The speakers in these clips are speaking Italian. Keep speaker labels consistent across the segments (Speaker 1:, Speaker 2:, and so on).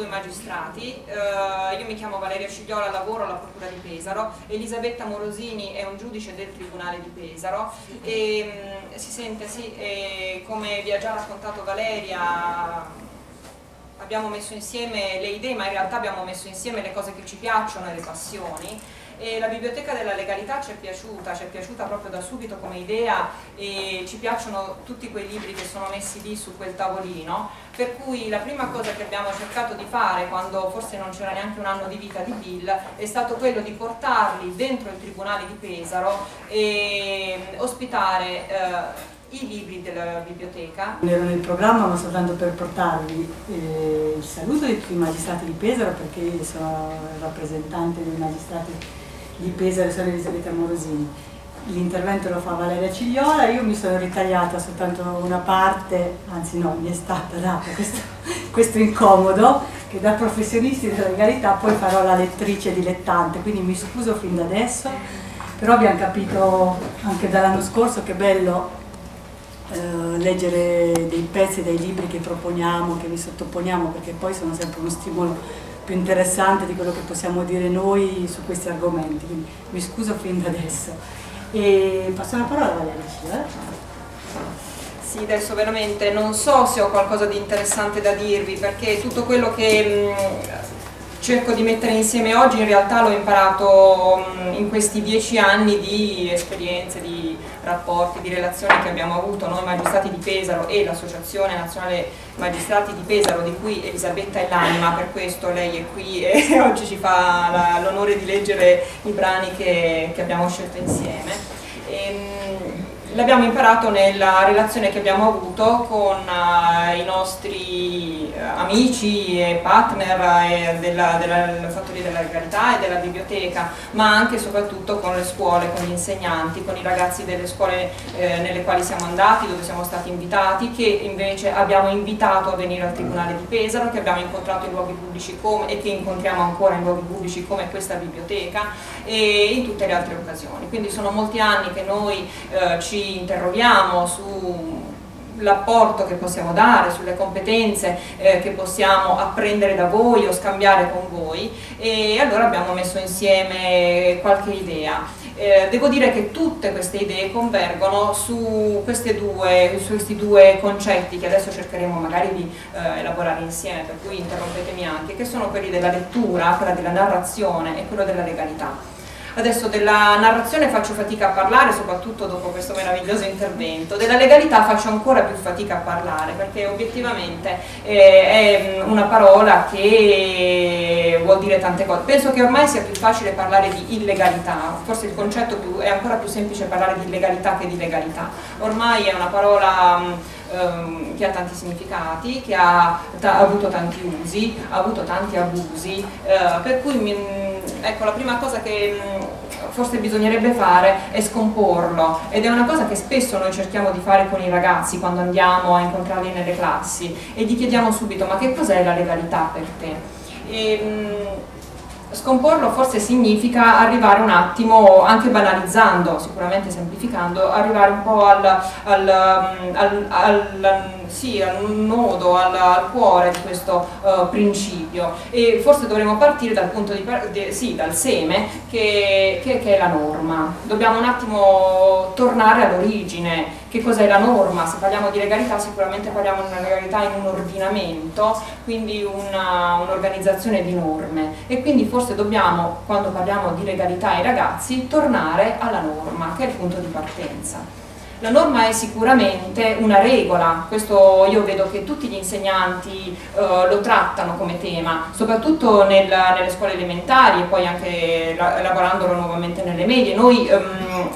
Speaker 1: due magistrati, eh, io mi chiamo Valeria Cigliola, lavoro alla Procura di Pesaro, Elisabetta Morosini è un giudice del Tribunale di Pesaro e mh, si sente, sì, e come vi ha già raccontato Valeria, abbiamo messo insieme le idee, ma in realtà abbiamo messo insieme le cose che ci piacciono e le passioni e la biblioteca della legalità ci è piaciuta, ci è piaciuta proprio da subito come idea e ci piacciono tutti quei libri che sono messi lì su quel tavolino, per cui la prima cosa che abbiamo cercato di fare quando forse non c'era neanche un anno di vita di Bill è stato quello di portarli dentro il Tribunale di Pesaro e ospitare eh, i libri della biblioteca.
Speaker 2: Non ero nel programma ma soltanto per portarvi eh, il saluto di tutti i magistrati di Pesaro perché sono rappresentante dei magistrati di Pesaro sono Elisabetta Morosini. L'intervento lo fa Valeria Cigliola, io mi sono ritagliata soltanto una parte, anzi no, mi è stato dato questo, questo incomodo, che da professionisti della legalità poi farò la lettrice dilettante, quindi mi scuso fin da adesso, però abbiamo capito anche dall'anno scorso che è bello eh, leggere dei pezzi dei libri che proponiamo, che vi sottoponiamo, perché poi sono sempre uno stimolo più interessante di quello che possiamo dire noi su questi argomenti, quindi mi scuso fin da adesso. E passo la parola a Valeria.
Speaker 1: Sì, adesso veramente non so se ho qualcosa di interessante da dirvi perché tutto quello che mh, cerco di mettere insieme oggi in realtà l'ho imparato mh, in questi dieci anni di esperienze, di rapporti, di relazioni che abbiamo avuto noi magistrati di Pesaro e l'Associazione Nazionale Magistrati di Pesaro di cui Elisabetta è l'anima, per questo lei è qui e oggi ci fa l'onore di leggere i brani che, che abbiamo scelto insieme. L'abbiamo imparato nella relazione che abbiamo avuto con uh, i nostri uh, amici e partner eh, della, della fattoria della legalità e della biblioteca, ma anche e soprattutto con le scuole, con gli insegnanti, con i ragazzi delle scuole eh, nelle quali siamo andati, dove siamo stati invitati, che invece abbiamo invitato a venire al Tribunale di Pesaro, che abbiamo incontrato in luoghi pubblici come, e che incontriamo ancora in luoghi pubblici come questa biblioteca e in tutte le altre occasioni. Quindi sono molti anni che noi eh, ci interroghiamo sull'apporto che possiamo dare, sulle competenze eh, che possiamo apprendere da voi o scambiare con voi e allora abbiamo messo insieme qualche idea. Eh, devo dire che tutte queste idee convergono su, due, su, questi due concetti che adesso cercheremo magari di eh, elaborare insieme, per cui interrompetemi anche, che sono quelli della lettura, quella della narrazione e quello della legalità. Adesso della narrazione faccio fatica a parlare, soprattutto dopo questo meraviglioso intervento. Della legalità faccio ancora più fatica a parlare, perché obiettivamente eh, è una parola che vuol dire tante cose. Penso che ormai sia più facile parlare di illegalità, forse il concetto più, è ancora più semplice parlare di illegalità che di legalità. Ormai è una parola ehm, che ha tanti significati, che ha, ha, avuto tanti usi, ha avuto tanti abusi, eh, per cui mi, ecco, la prima cosa che mm, forse bisognerebbe fare è scomporlo ed è una cosa che spesso noi cerchiamo di fare con i ragazzi quando andiamo a incontrarli nelle classi e gli chiediamo subito ma che cos'è la legalità per te? E, mm, Scomporlo forse significa arrivare un attimo, anche banalizzando, sicuramente semplificando, arrivare un po' al, al, al, al sì, nodo, al, cuore di questo uh, principio e forse dovremmo partire dal di, di sì, dal seme che, che, che, è la norma. Dobbiamo un attimo tornare all'origine, che cos'è la norma? Se parliamo di legalità sicuramente parliamo di una legalità in un ordinamento, quindi un'organizzazione un di norme e quindi forse dobbiamo, quando parliamo di legalità ai ragazzi, tornare alla norma, che è il punto di partenza. La norma è sicuramente una regola, questo io vedo che tutti gli insegnanti eh, lo trattano come tema, soprattutto nel, nelle scuole elementari e poi anche lavorandolo nuovamente nelle medie. Noi ehm,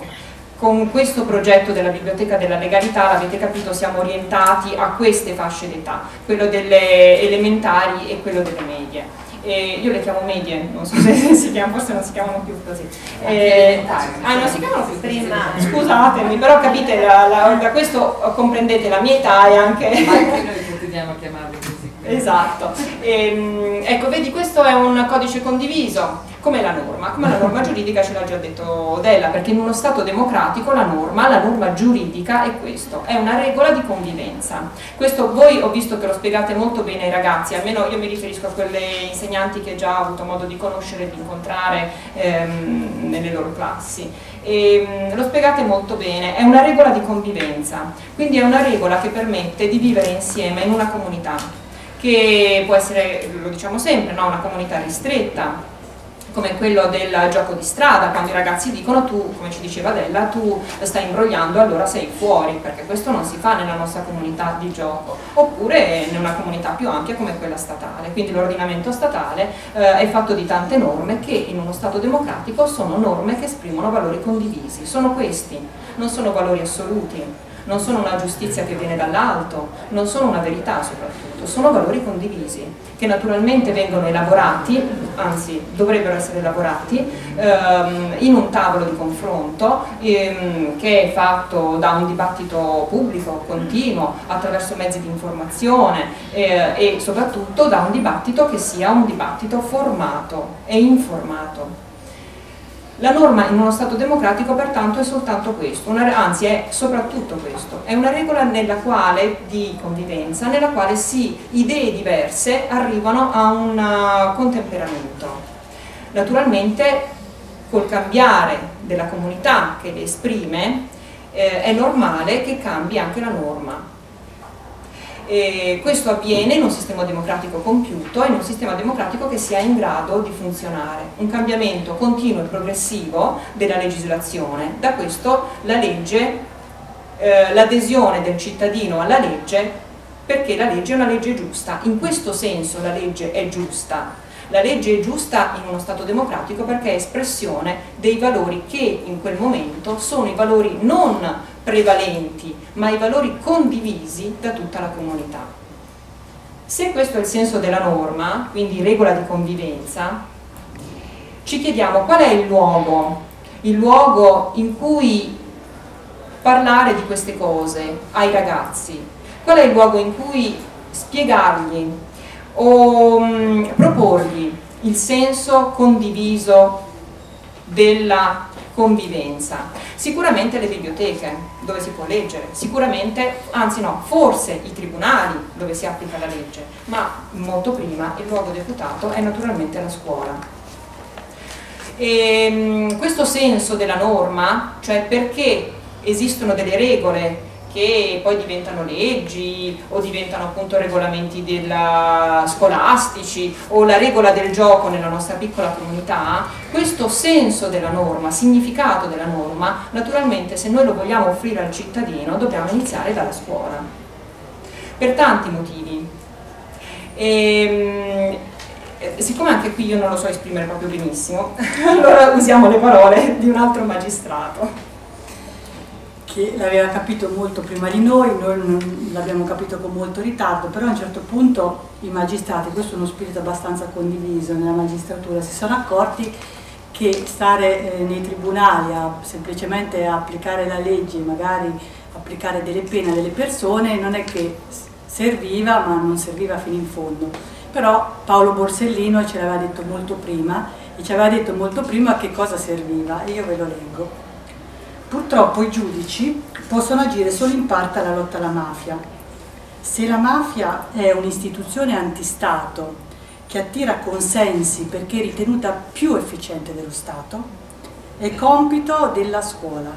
Speaker 1: con questo progetto della Biblioteca della Legalità, l'avete capito, siamo orientati a queste fasce d'età, quello delle elementari e quello delle medie. Eh, io le chiamo medie, non so se si chiamano, forse non si chiamano più così. Eh, ah, non si chiamano più prima. Scusatemi, però capite, la, la, da questo comprendete la mia età e anche...
Speaker 3: Ma anche noi continuiamo a chiamarle così.
Speaker 1: Esatto. E, ehm, ecco, vedi, questo è un codice condiviso come la norma? Come la norma giuridica ce l'ha già detto Della, perché in uno Stato democratico la norma, la norma giuridica è questo, è una regola di convivenza. Questo voi ho visto che lo spiegate molto bene ai ragazzi, almeno io mi riferisco a quelle insegnanti che già ho avuto modo di conoscere e di incontrare ehm, nelle loro classi. E, ehm, lo spiegate molto bene, è una regola di convivenza, quindi è una regola che permette di vivere insieme in una comunità, che può essere, lo diciamo sempre, no? una comunità ristretta, come quello del gioco di strada, quando i ragazzi dicono tu, come ci diceva Della, tu stai imbrogliando allora sei fuori, perché questo non si fa nella nostra comunità di gioco, oppure in una comunità più ampia come quella statale. Quindi l'ordinamento statale eh, è fatto di tante norme che in uno Stato democratico sono norme che esprimono valori condivisi, sono questi, non sono valori assoluti non sono una giustizia che viene dall'alto, non sono una verità soprattutto, sono valori condivisi che naturalmente vengono elaborati, anzi dovrebbero essere elaborati, ehm, in un tavolo di confronto ehm, che è fatto da un dibattito pubblico continuo attraverso mezzi di informazione eh, e soprattutto da un dibattito che sia un dibattito formato e informato. La norma in uno Stato democratico pertanto è soltanto questo, una, anzi è soprattutto questo, è una regola nella quale, di convivenza nella quale sì, idee diverse arrivano a un uh, contemperamento. Naturalmente col cambiare della comunità che le esprime eh, è normale che cambi anche la norma e questo avviene in un sistema democratico compiuto e in un sistema democratico che sia in grado di funzionare. Un cambiamento continuo e progressivo della legislazione. Da questo la eh, l'adesione del cittadino alla legge perché la legge è una legge giusta. In questo senso la legge è giusta. La legge è giusta in uno Stato democratico perché è espressione dei valori che in quel momento sono i valori non prevalenti, ma i valori condivisi da tutta la comunità. Se questo è il senso della norma, quindi regola di convivenza, ci chiediamo qual è il luogo, il luogo in cui parlare di queste cose ai ragazzi, qual è il luogo in cui spiegargli o mm, proporgli il senso condiviso della convivenza. Sicuramente le biblioteche dove si può leggere, sicuramente, anzi no, forse i tribunali dove si applica la legge, ma molto prima il luogo deputato è naturalmente la scuola. E, ehm, questo senso della norma, cioè perché esistono delle regole che poi diventano leggi o diventano appunto regolamenti della, scolastici o la regola del gioco nella nostra piccola comunità, questo senso della norma, significato della norma, naturalmente se noi lo vogliamo offrire al cittadino dobbiamo iniziare dalla scuola, per tanti motivi. E, ehm, siccome anche qui io non lo so esprimere proprio benissimo, allora usiamo le parole di un altro magistrato
Speaker 2: che l'aveva capito molto prima di noi, noi l'abbiamo capito con molto ritardo, però a un certo punto i magistrati, questo è uno spirito abbastanza condiviso nella magistratura, si sono accorti che stare eh, nei tribunali a semplicemente applicare la legge, magari applicare delle pene a delle persone, non è che serviva, ma non serviva fino in fondo. Però Paolo Borsellino ce l'aveva detto molto prima e ci aveva detto molto prima che cosa serviva, e io ve lo leggo. Purtroppo i giudici possono agire solo in parte alla lotta alla mafia. Se la mafia è un'istituzione antistato che attira consensi perché è ritenuta più efficiente dello Stato, è compito della scuola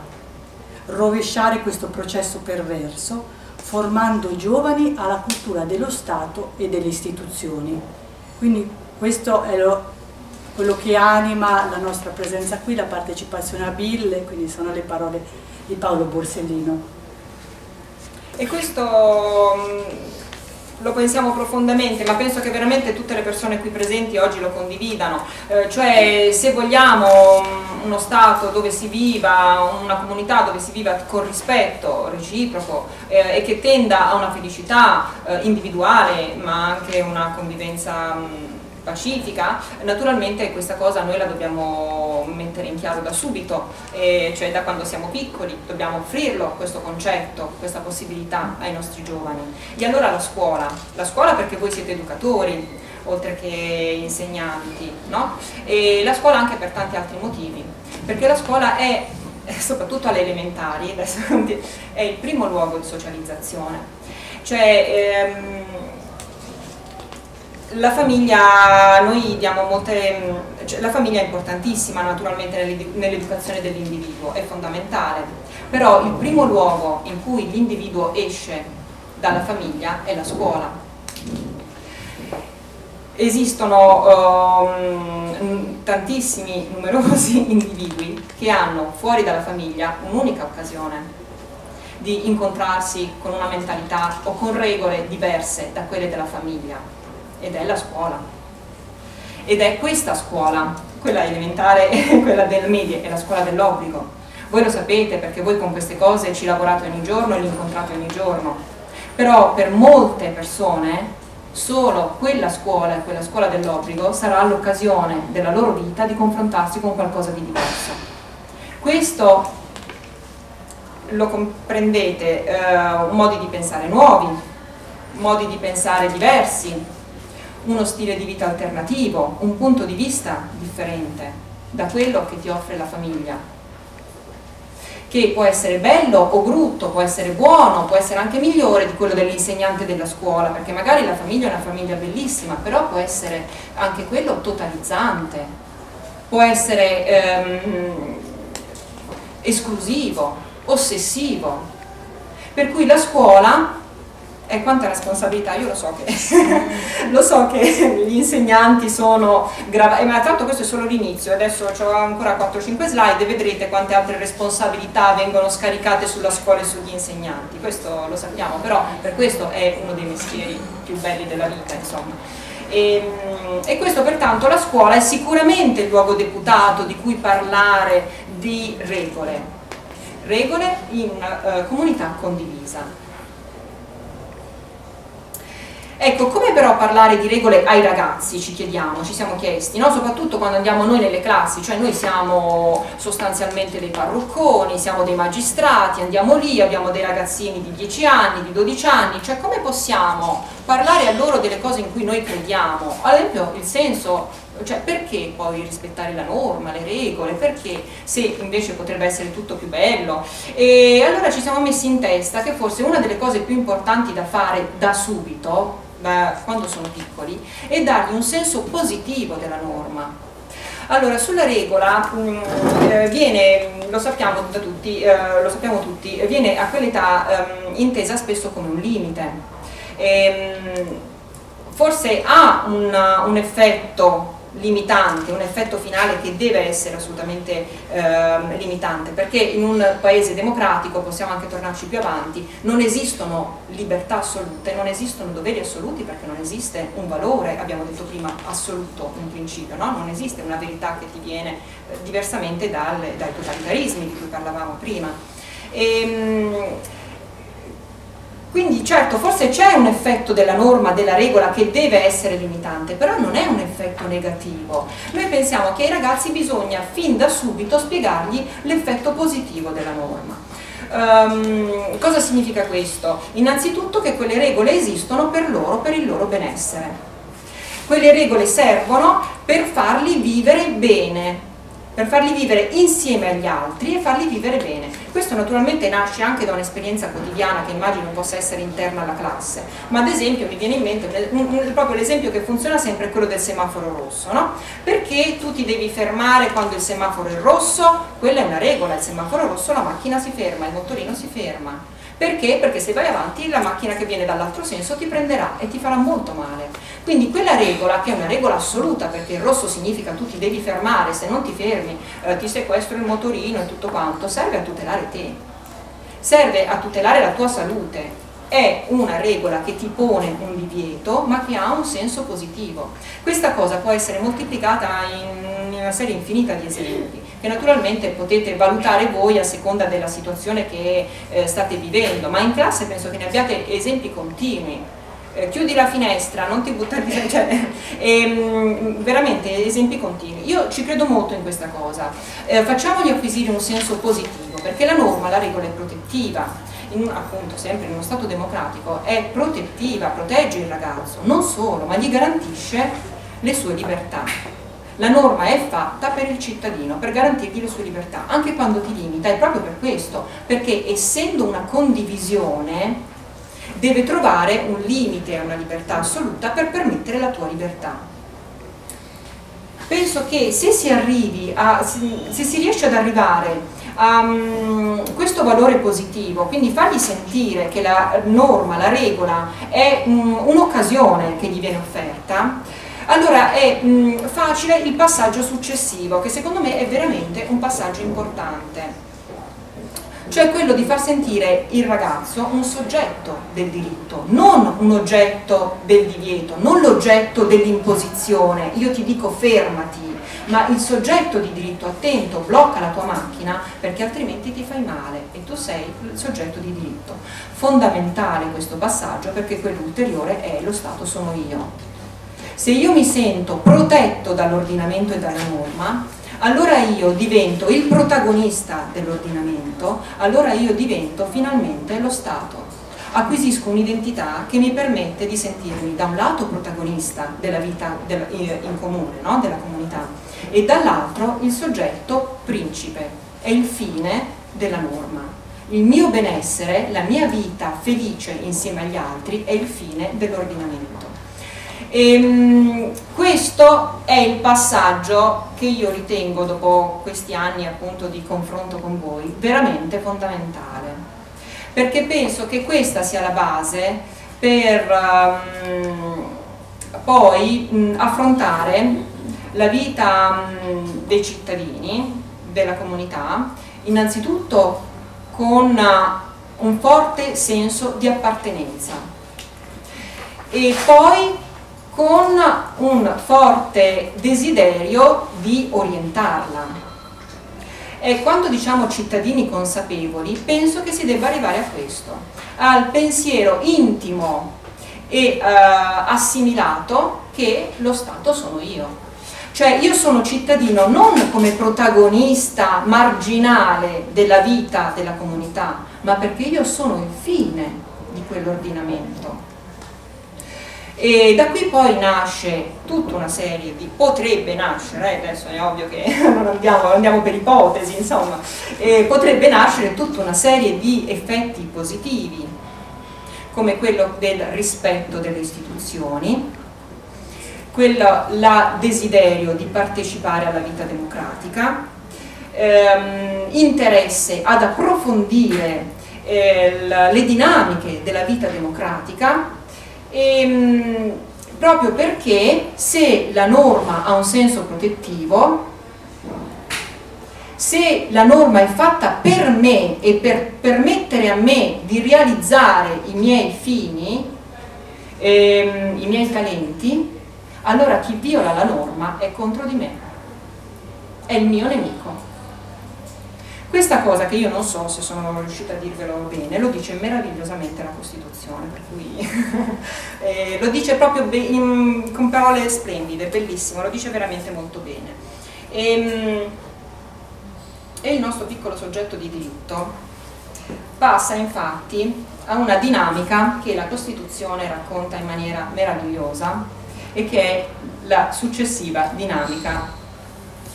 Speaker 2: rovesciare questo processo perverso formando i giovani alla cultura dello Stato e delle istituzioni. Quindi questo è lo, quello che anima la nostra presenza qui, la partecipazione a Bill, quindi sono le parole di Paolo Borsellino.
Speaker 1: E questo mm, lo pensiamo profondamente, ma penso che veramente tutte le persone qui presenti oggi lo condividano, eh, cioè se vogliamo mm, uno Stato dove si viva, una comunità dove si viva con rispetto reciproco eh, e che tenda a una felicità eh, individuale ma anche una convivenza mh, mm, pacifica, naturalmente questa cosa noi la dobbiamo mettere in chiaro da subito, eh, cioè da quando siamo piccoli, dobbiamo offrirlo questo concetto, questa possibilità ai nostri giovani. E allora la scuola, la scuola perché voi siete educatori, oltre che insegnanti, no? E la scuola anche per tanti altri motivi, perché la scuola è, soprattutto alle elementari, è il primo luogo di socializzazione. Cioè, ehm, la famiglia, noi diamo molte, cioè, la famiglia è importantissima naturalmente nell'educazione dell'individuo, è fondamentale, però il primo luogo in cui l'individuo esce dalla famiglia è la scuola. Esistono um, tantissimi, numerosi individui che hanno fuori dalla famiglia un'unica occasione di incontrarsi con una mentalità o con regole diverse da quelle della famiglia ed è la scuola. Ed è questa scuola, quella elementare e quella del media, è la scuola dell'obbligo. Voi lo sapete perché voi con queste cose ci lavorate ogni giorno e li incontrate ogni giorno. Però per molte persone solo quella scuola, quella scuola dell'obbligo, sarà l'occasione della loro vita di confrontarsi con qualcosa di diverso. Questo lo comprendete, eh, modi di pensare nuovi, modi di pensare diversi, uno stile di vita alternativo, un punto di vista differente da quello che ti offre la famiglia che può essere bello o brutto, può essere buono, può essere anche migliore di quello dell'insegnante della scuola, perché magari la famiglia è una famiglia bellissima, però può essere anche quello totalizzante, può essere ehm, esclusivo, ossessivo. Per cui la scuola e quanta responsabilità, io lo so che, lo so che gli insegnanti sono gravati, ma tanto questo è solo l'inizio, adesso ho ancora 4-5 slide e vedrete quante altre responsabilità vengono scaricate sulla scuola e sugli insegnanti, questo lo sappiamo, però per questo è uno dei mestieri più belli della vita, insomma. E, ehm, e questo pertanto la scuola è sicuramente il luogo deputato di cui parlare di regole, regole in una uh, comunità condivisa. Ecco, come però parlare di regole ai ragazzi, ci chiediamo, ci siamo chiesti, no? soprattutto quando andiamo noi nelle classi, cioè noi siamo sostanzialmente dei parrucconi, siamo dei magistrati, andiamo lì, abbiamo dei ragazzini di 10 anni, di 12 anni, cioè come possiamo parlare a loro delle cose in cui noi crediamo? Ad esempio il senso cioè perché poi rispettare la norma, le regole, perché se invece potrebbe essere tutto più bello e allora ci siamo messi in testa che forse una delle cose più importanti da fare da subito quando sono piccoli è dargli un senso positivo della norma. Allora, sulla regola mm, eh, viene, lo sappiamo tutti, eh, lo sappiamo tutti, viene a quell'età eh, intesa spesso come un limite. E, ehm, forse ha un, un effetto limitante, un effetto finale che deve essere assolutamente eh, limitante, perché in un paese democratico, possiamo anche tornarci più avanti, non esistono libertà assolute, non esistono doveri assoluti perché non esiste un valore, abbiamo detto prima, assoluto in principio, no? non esiste una verità che ti viene eh, diversamente dal, dai totalitarismi di cui parlavamo prima. E, ehm, quindi certo, forse c'è un effetto della norma, della regola che deve essere limitante, però non è un effetto negativo. Noi pensiamo che ai ragazzi bisogna fin da subito spiegargli l'effetto positivo della norma. Um, cosa significa questo? Innanzitutto che quelle regole esistono per loro, per il loro benessere. Quelle regole servono per farli vivere bene, per farli vivere insieme agli altri e farli vivere bene. Questo naturalmente nasce anche da un'esperienza quotidiana che immagino possa essere interna alla classe, ma ad esempio mi viene in mente proprio l'esempio che funziona sempre è quello del semaforo rosso, no? Perché tu ti devi fermare quando il semaforo è rosso? Quella è una regola, il semaforo rosso la macchina si ferma, il motorino si ferma perché? Perché se vai avanti la macchina che viene dall'altro senso ti prenderà e ti farà molto male. Quindi quella regola, che è una regola assoluta, perché il rosso significa tu ti devi fermare, se non ti fermi eh, ti sequestro il motorino e tutto quanto, serve a tutelare te, serve a tutelare la tua salute, è una regola che ti pone un divieto ma che ha un senso positivo. Questa cosa può essere moltiplicata in una serie infinita di esempi che naturalmente potete valutare voi a seconda della situazione che eh, state vivendo, ma in classe penso che ne abbiate esempi continui eh, chiudi la finestra, non ti buttare via, cioè, ehm, veramente esempi continui. Io ci credo molto in questa cosa, eh, facciamogli acquisire un senso positivo, perché la norma, la regola è protettiva, in, appunto sempre in uno Stato democratico, è protettiva, protegge il ragazzo, non solo, ma gli garantisce le sue libertà. La norma è fatta per il cittadino, per garantirgli le sue libertà, anche quando ti limita, è proprio per questo, perché essendo una condivisione deve trovare un limite a una libertà assoluta per permettere la tua libertà. Penso che se si, a, se si riesce ad arrivare um, questo valore positivo, quindi fargli sentire che la norma, la regola è un'occasione che gli viene offerta, allora è mh, facile il passaggio successivo, che secondo me è veramente un passaggio importante. Cioè quello di far sentire il ragazzo un soggetto del diritto, non un oggetto del divieto, non l'oggetto dell'imposizione, io ti dico fermati, ma il soggetto di diritto attento, blocca la tua macchina perché altrimenti ti fai male e tu sei il soggetto di diritto. Fondamentale questo passaggio perché quello ulteriore è lo Stato sono io. Se io mi sento protetto dall'ordinamento e dalla norma, allora io divento il protagonista dell'ordinamento, allora io divento finalmente lo Stato. Acquisisco un'identità che mi permette di sentirmi da un lato protagonista della vita in comune, no? della comunità, e dall'altro il soggetto principe, è il fine della norma. Il mio benessere, la mia vita felice insieme agli altri è il fine dell'ordinamento. Ehm, questo è il passaggio che io ritengo, dopo questi anni appunto di confronto con voi, veramente fondamentale, perché penso che questa sia la base per um, poi um, affrontare la vita dei cittadini, della comunità, innanzitutto con uh, un forte senso di appartenenza e poi con un forte desiderio di orientarla. E quando diciamo cittadini consapevoli, penso che si debba arrivare a questo, al pensiero intimo e eh, assimilato che lo Stato sono io. Cioè io sono cittadino non come protagonista marginale della vita della comunità, ma perché io sono il fine di quell'ordinamento. E da qui poi nasce tutta una serie di, potrebbe nascere, eh, adesso è ovvio che non andiamo, andiamo per ipotesi, insomma, eh, potrebbe nascere tutta una serie di effetti positivi, come quello del rispetto delle istituzioni, quello la desiderio di partecipare alla vita democratica, ehm, interesse ad approfondire eh, le dinamiche della vita democratica, ehm, proprio perché se la norma ha un senso protettivo, se la norma è fatta per me e per permettere a me di realizzare i miei fini, ehm, i miei talenti, allora chi viola la norma è contro di me, è il mio nemico. Questa cosa che io non so se sono riuscita a dirvelo bene, lo dice meravigliosamente la Costituzione, per cui eh, lo dice proprio in, con parole splendide, bellissimo, lo dice veramente molto bene. E, ehm, e il nostro piccolo soggetto di diritto passa infatti a una dinamica che la Costituzione racconta in maniera meravigliosa e che è la successiva dinamica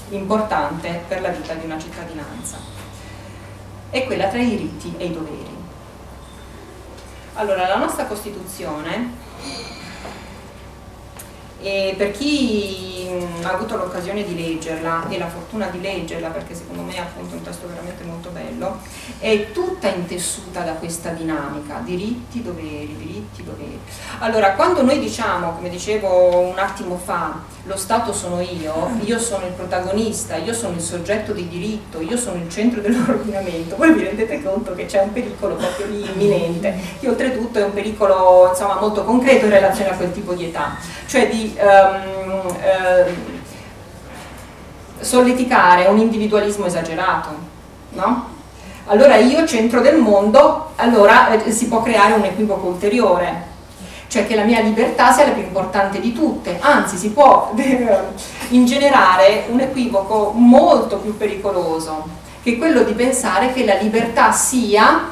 Speaker 1: importante per la vita di una cittadinanza è quella tra i diritti e i doveri. Allora, la nostra Costituzione, e per chi ha avuto l'occasione di leggerla e la fortuna di leggerla, perché secondo me è appunto un testo veramente molto bello, è tutta intessuta da questa dinamica, diritti, doveri, diritti, doveri. Allora, quando noi diciamo, come dicevo un attimo fa, lo Stato sono io, io sono il protagonista, io sono il soggetto di diritto, io sono il centro dell'ordinamento, voi vi rendete conto che c'è un pericolo proprio lì imminente, che oltretutto è un pericolo insomma, molto concreto in relazione a quel tipo di età, cioè di um, uh, solleticare un individualismo esagerato, no? Allora io centro del mondo, allora eh, si può creare un equivoco ulteriore, cioè che la mia libertà sia la più importante di tutte, anzi si può ingenerare un equivoco molto più pericoloso, che quello di pensare che la libertà sia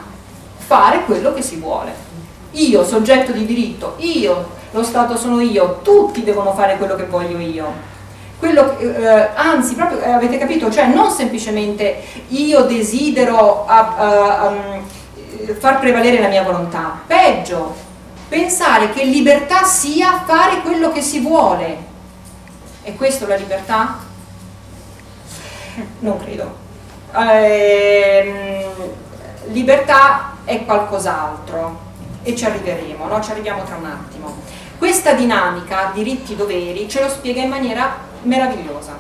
Speaker 1: fare quello che si vuole. Io, soggetto di diritto, io, lo Stato sono io, tutti devono fare quello che voglio io. Quello, eh, anzi, proprio eh, avete capito, cioè non semplicemente io desidero a, a, a, far prevalere la mia volontà, peggio, pensare che libertà sia fare quello che si vuole. È questo la libertà? Non credo. Eh, libertà è qualcos'altro e ci arriveremo, no? ci arriviamo tra un attimo. Questa dinamica diritti-doveri ce lo spiega in maniera meravigliosa.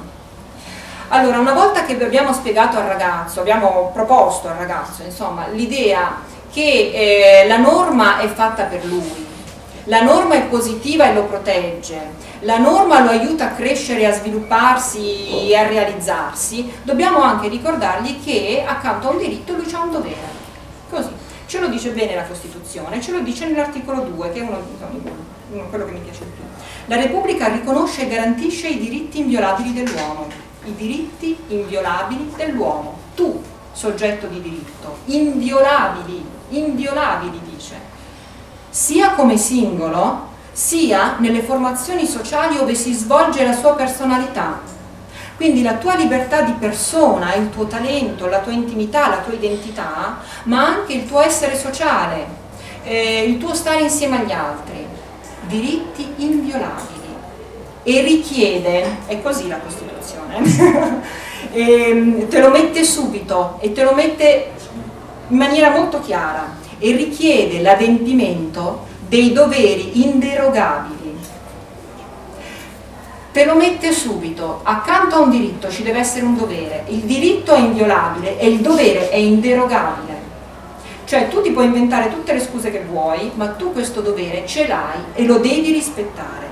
Speaker 1: Allora, una volta che abbiamo spiegato al ragazzo, abbiamo proposto al ragazzo, insomma, l'idea che eh, la norma è fatta per lui, la norma è positiva e lo protegge, la norma lo aiuta a crescere, a svilupparsi e a realizzarsi, dobbiamo anche ricordargli che accanto a un diritto lui ha un dovere. Così. Ce lo dice bene la Costituzione, ce lo dice nell'articolo 2, che è uno, uno, quello che mi piace di più. La Repubblica riconosce e garantisce i diritti inviolabili dell'uomo. I diritti inviolabili dell'uomo. Tu, soggetto di diritto, inviolabili, inviolabili dice, sia come singolo, sia nelle formazioni sociali dove si svolge la sua personalità, quindi la tua libertà di persona, il tuo talento, la tua intimità, la tua identità, ma anche il tuo essere sociale, eh, il tuo stare insieme agli altri, diritti inviolabili. E richiede, è così la Costituzione, ehm, te lo mette subito e te lo mette in maniera molto chiara e richiede l'adempimento dei doveri inderogabili te lo mette subito, accanto a un diritto ci deve essere un dovere, il diritto è inviolabile e il dovere è inderogabile. Cioè tu ti puoi inventare tutte le scuse che vuoi, ma tu questo dovere ce l'hai e lo devi rispettare.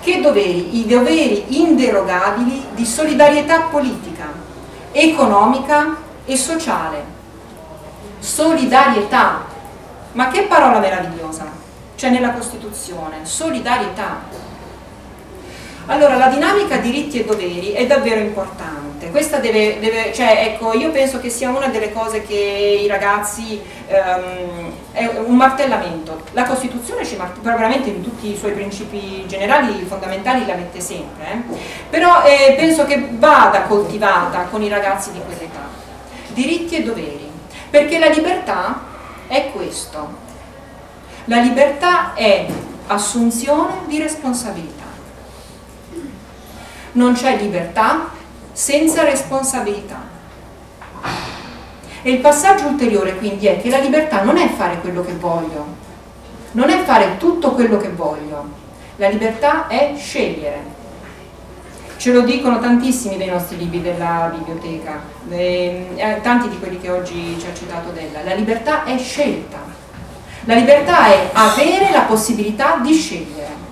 Speaker 1: Che doveri? I doveri inderogabili di solidarietà politica, economica e sociale. Solidarietà. Ma che parola meravigliosa! C'è nella Costituzione, solidarietà allora, la dinamica diritti e doveri è davvero importante. Questa deve, deve cioè, ecco, io penso che sia una delle cose che i ragazzi um, è un martellamento. La Costituzione ci veramente in tutti i suoi principi generali, fondamentali, la mette sempre, eh? però eh, penso che vada coltivata con i ragazzi di quell'età. Diritti e doveri, perché la libertà è questo. La libertà è assunzione di responsabilità non c'è libertà senza responsabilità. E il passaggio ulteriore quindi è che la libertà non è fare quello che voglio, non è fare tutto quello che voglio, la libertà è scegliere. Ce lo dicono tantissimi dei nostri libri della biblioteca, eh, tanti di quelli che oggi ci ha citato Della. La libertà è scelta. La libertà è avere la possibilità di scegliere.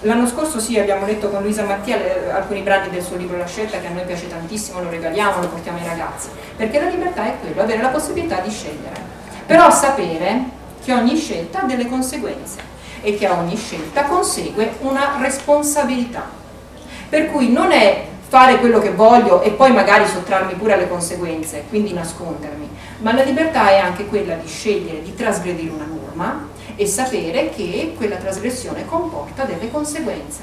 Speaker 1: L'anno scorso sì, abbiamo letto con Luisa Mattia le, alcuni brani del suo libro La scelta che a noi piace tantissimo, lo regaliamo, lo portiamo ai ragazzi, perché la libertà è quello, avere la possibilità di scegliere, però sapere che ogni scelta ha delle conseguenze e che a ogni scelta consegue una responsabilità. Per cui non è fare quello che voglio e poi magari sottrarmi pure alle conseguenze, quindi nascondermi, ma la libertà è anche quella di scegliere di trasgredire una norma e sapere che quella trasgressione comporta delle conseguenze.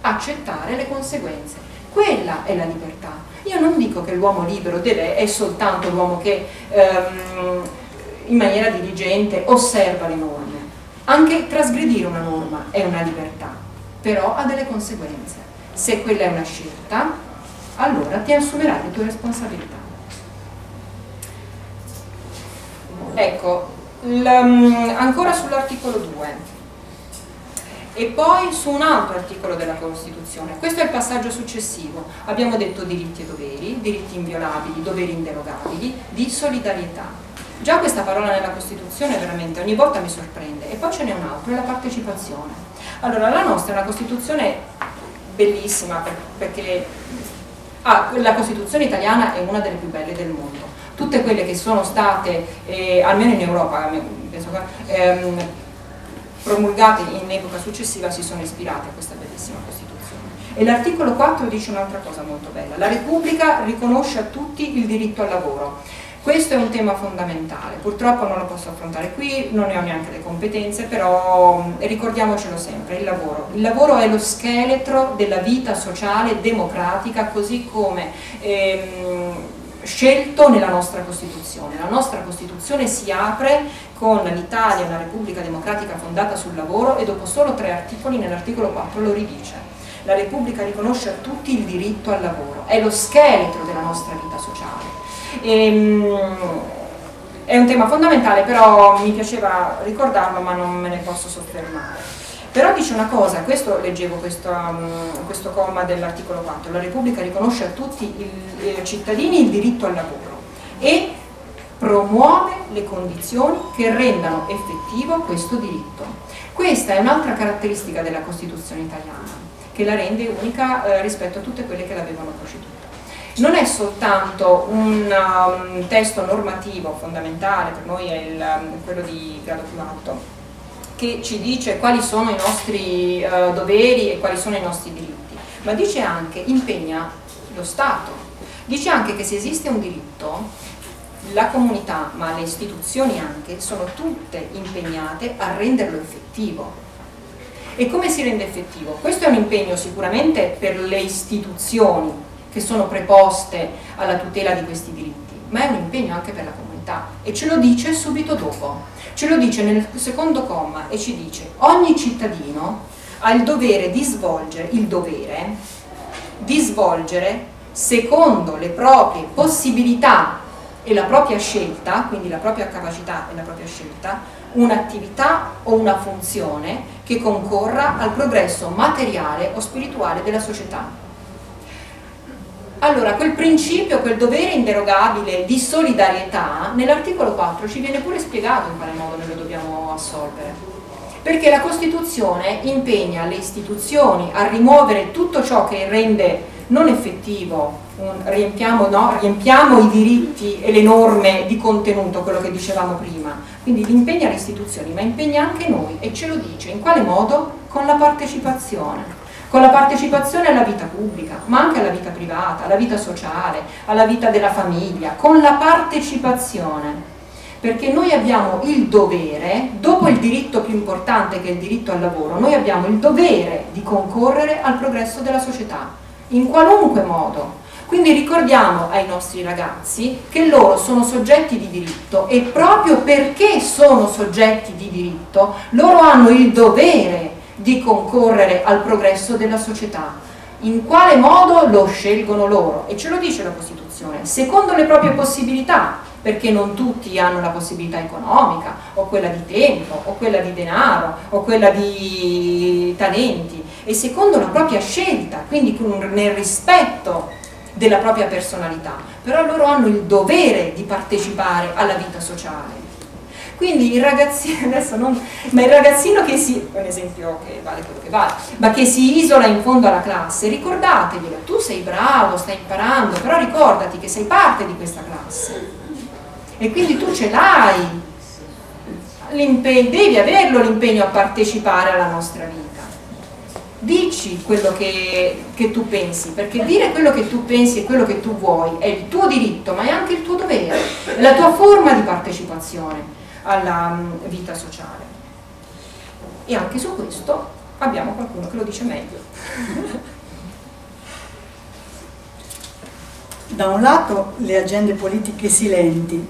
Speaker 1: Accettare le conseguenze. Quella è la libertà. Io non dico che l'uomo libero deve, è soltanto l'uomo che ehm, in maniera diligente osserva le norme. Anche trasgredire una norma è una libertà, però ha delle conseguenze. Se quella è una scelta, allora ti assumerai le tue responsabilità. Ecco, Um, ancora sull'articolo 2 e poi su un altro articolo della Costituzione. Questo è il passaggio successivo. Abbiamo detto diritti e doveri, diritti inviolabili, doveri inderogabili, di solidarietà. Già questa parola nella Costituzione veramente ogni volta mi sorprende. E poi ce n'è un altro, è la partecipazione. Allora, la nostra è una Costituzione bellissima perché ah, la Costituzione italiana è una delle più belle del mondo tutte quelle che sono state, eh, almeno in Europa, penso, ehm, promulgate in epoca successiva si sono ispirate a questa bellissima Costituzione. E l'articolo 4 dice un'altra cosa molto bella, la Repubblica riconosce a tutti il diritto al lavoro. Questo è un tema fondamentale, purtroppo non lo posso affrontare qui, non ne ho neanche le competenze, però ricordiamocelo sempre, il lavoro. Il lavoro è lo scheletro della vita sociale democratica, così come ehm, scelto nella nostra Costituzione. La nostra Costituzione si apre con l'Italia, una Repubblica democratica fondata sul lavoro e dopo solo tre articoli nell'articolo 4 lo ridice. La Repubblica riconosce a tutti il diritto al lavoro, è lo scheletro della nostra vita sociale. E, ehm, è un tema fondamentale, però mi piaceva ricordarlo, ma non me ne posso soffermare. Però dice una cosa, questo leggevo questo, um, questo comma dell'articolo 4, la Repubblica riconosce a tutti i eh, cittadini il diritto al lavoro e promuove le condizioni che rendano effettivo questo diritto. Questa è un'altra caratteristica della Costituzione italiana, che la rende unica eh, rispetto a tutte quelle che l'avevano preceduta. Non è soltanto un um, testo normativo fondamentale, per noi è il, um, quello di grado più alto, che ci dice quali sono i nostri uh, doveri e quali sono i nostri diritti, ma dice anche, impegna lo Stato, dice anche che se esiste un diritto la comunità, ma le istituzioni anche, sono tutte impegnate a renderlo effettivo. E come si rende effettivo? Questo è un impegno sicuramente per le istituzioni che sono preposte alla tutela di questi diritti, ma è un impegno anche per la comunità e ce lo dice subito dopo. Ce lo dice nel secondo comma e ci dice ogni cittadino ha il dovere di svolgere, il dovere di svolgere secondo le proprie possibilità e la propria scelta, quindi la propria capacità e la propria scelta, un'attività o una funzione che concorra al progresso materiale o spirituale della società. Allora, quel principio, quel dovere inderogabile di solidarietà, nell'articolo 4 ci viene pure spiegato in quale modo noi lo dobbiamo assolvere. Perché la Costituzione impegna le istituzioni a rimuovere tutto ciò che rende non effettivo, riempiamo, no? riempiamo i diritti e le norme di contenuto, quello che dicevamo prima. Quindi impegna le istituzioni, ma impegna anche noi e ce lo dice. In quale modo? Con la partecipazione con la partecipazione alla vita pubblica, ma anche alla vita privata, alla vita sociale, alla vita della famiglia, con la partecipazione. Perché noi abbiamo il dovere, dopo il diritto più importante che è il diritto al lavoro, noi abbiamo il dovere di concorrere al progresso della società, in qualunque modo. Quindi ricordiamo ai nostri ragazzi che loro sono soggetti di diritto e proprio perché sono soggetti di diritto, loro hanno il dovere di concorrere al progresso della società. In quale modo lo scelgono loro? E ce lo dice la Costituzione, secondo le proprie possibilità, perché non tutti hanno la possibilità economica, o quella di tempo, o quella di denaro, o quella di talenti, e secondo la propria scelta, quindi nel rispetto della propria personalità, però loro hanno il dovere di partecipare alla vita sociale quindi il ragazzino, adesso non, ma il ragazzino che si, un esempio che vale quello che vale, ma che si isola in fondo alla classe, ricordateglielo, tu sei bravo, stai imparando, però ricordati che sei parte di questa classe. E quindi tu ce l'hai, devi averlo l'impegno a partecipare alla nostra vita. Dici quello che, che, tu pensi, perché dire quello che tu pensi e quello che tu vuoi è il tuo diritto, ma è anche il tuo dovere, è la tua forma di partecipazione alla mm, vita sociale. E anche su questo abbiamo qualcuno che lo dice meglio.
Speaker 2: Da un lato le agende politiche silenti,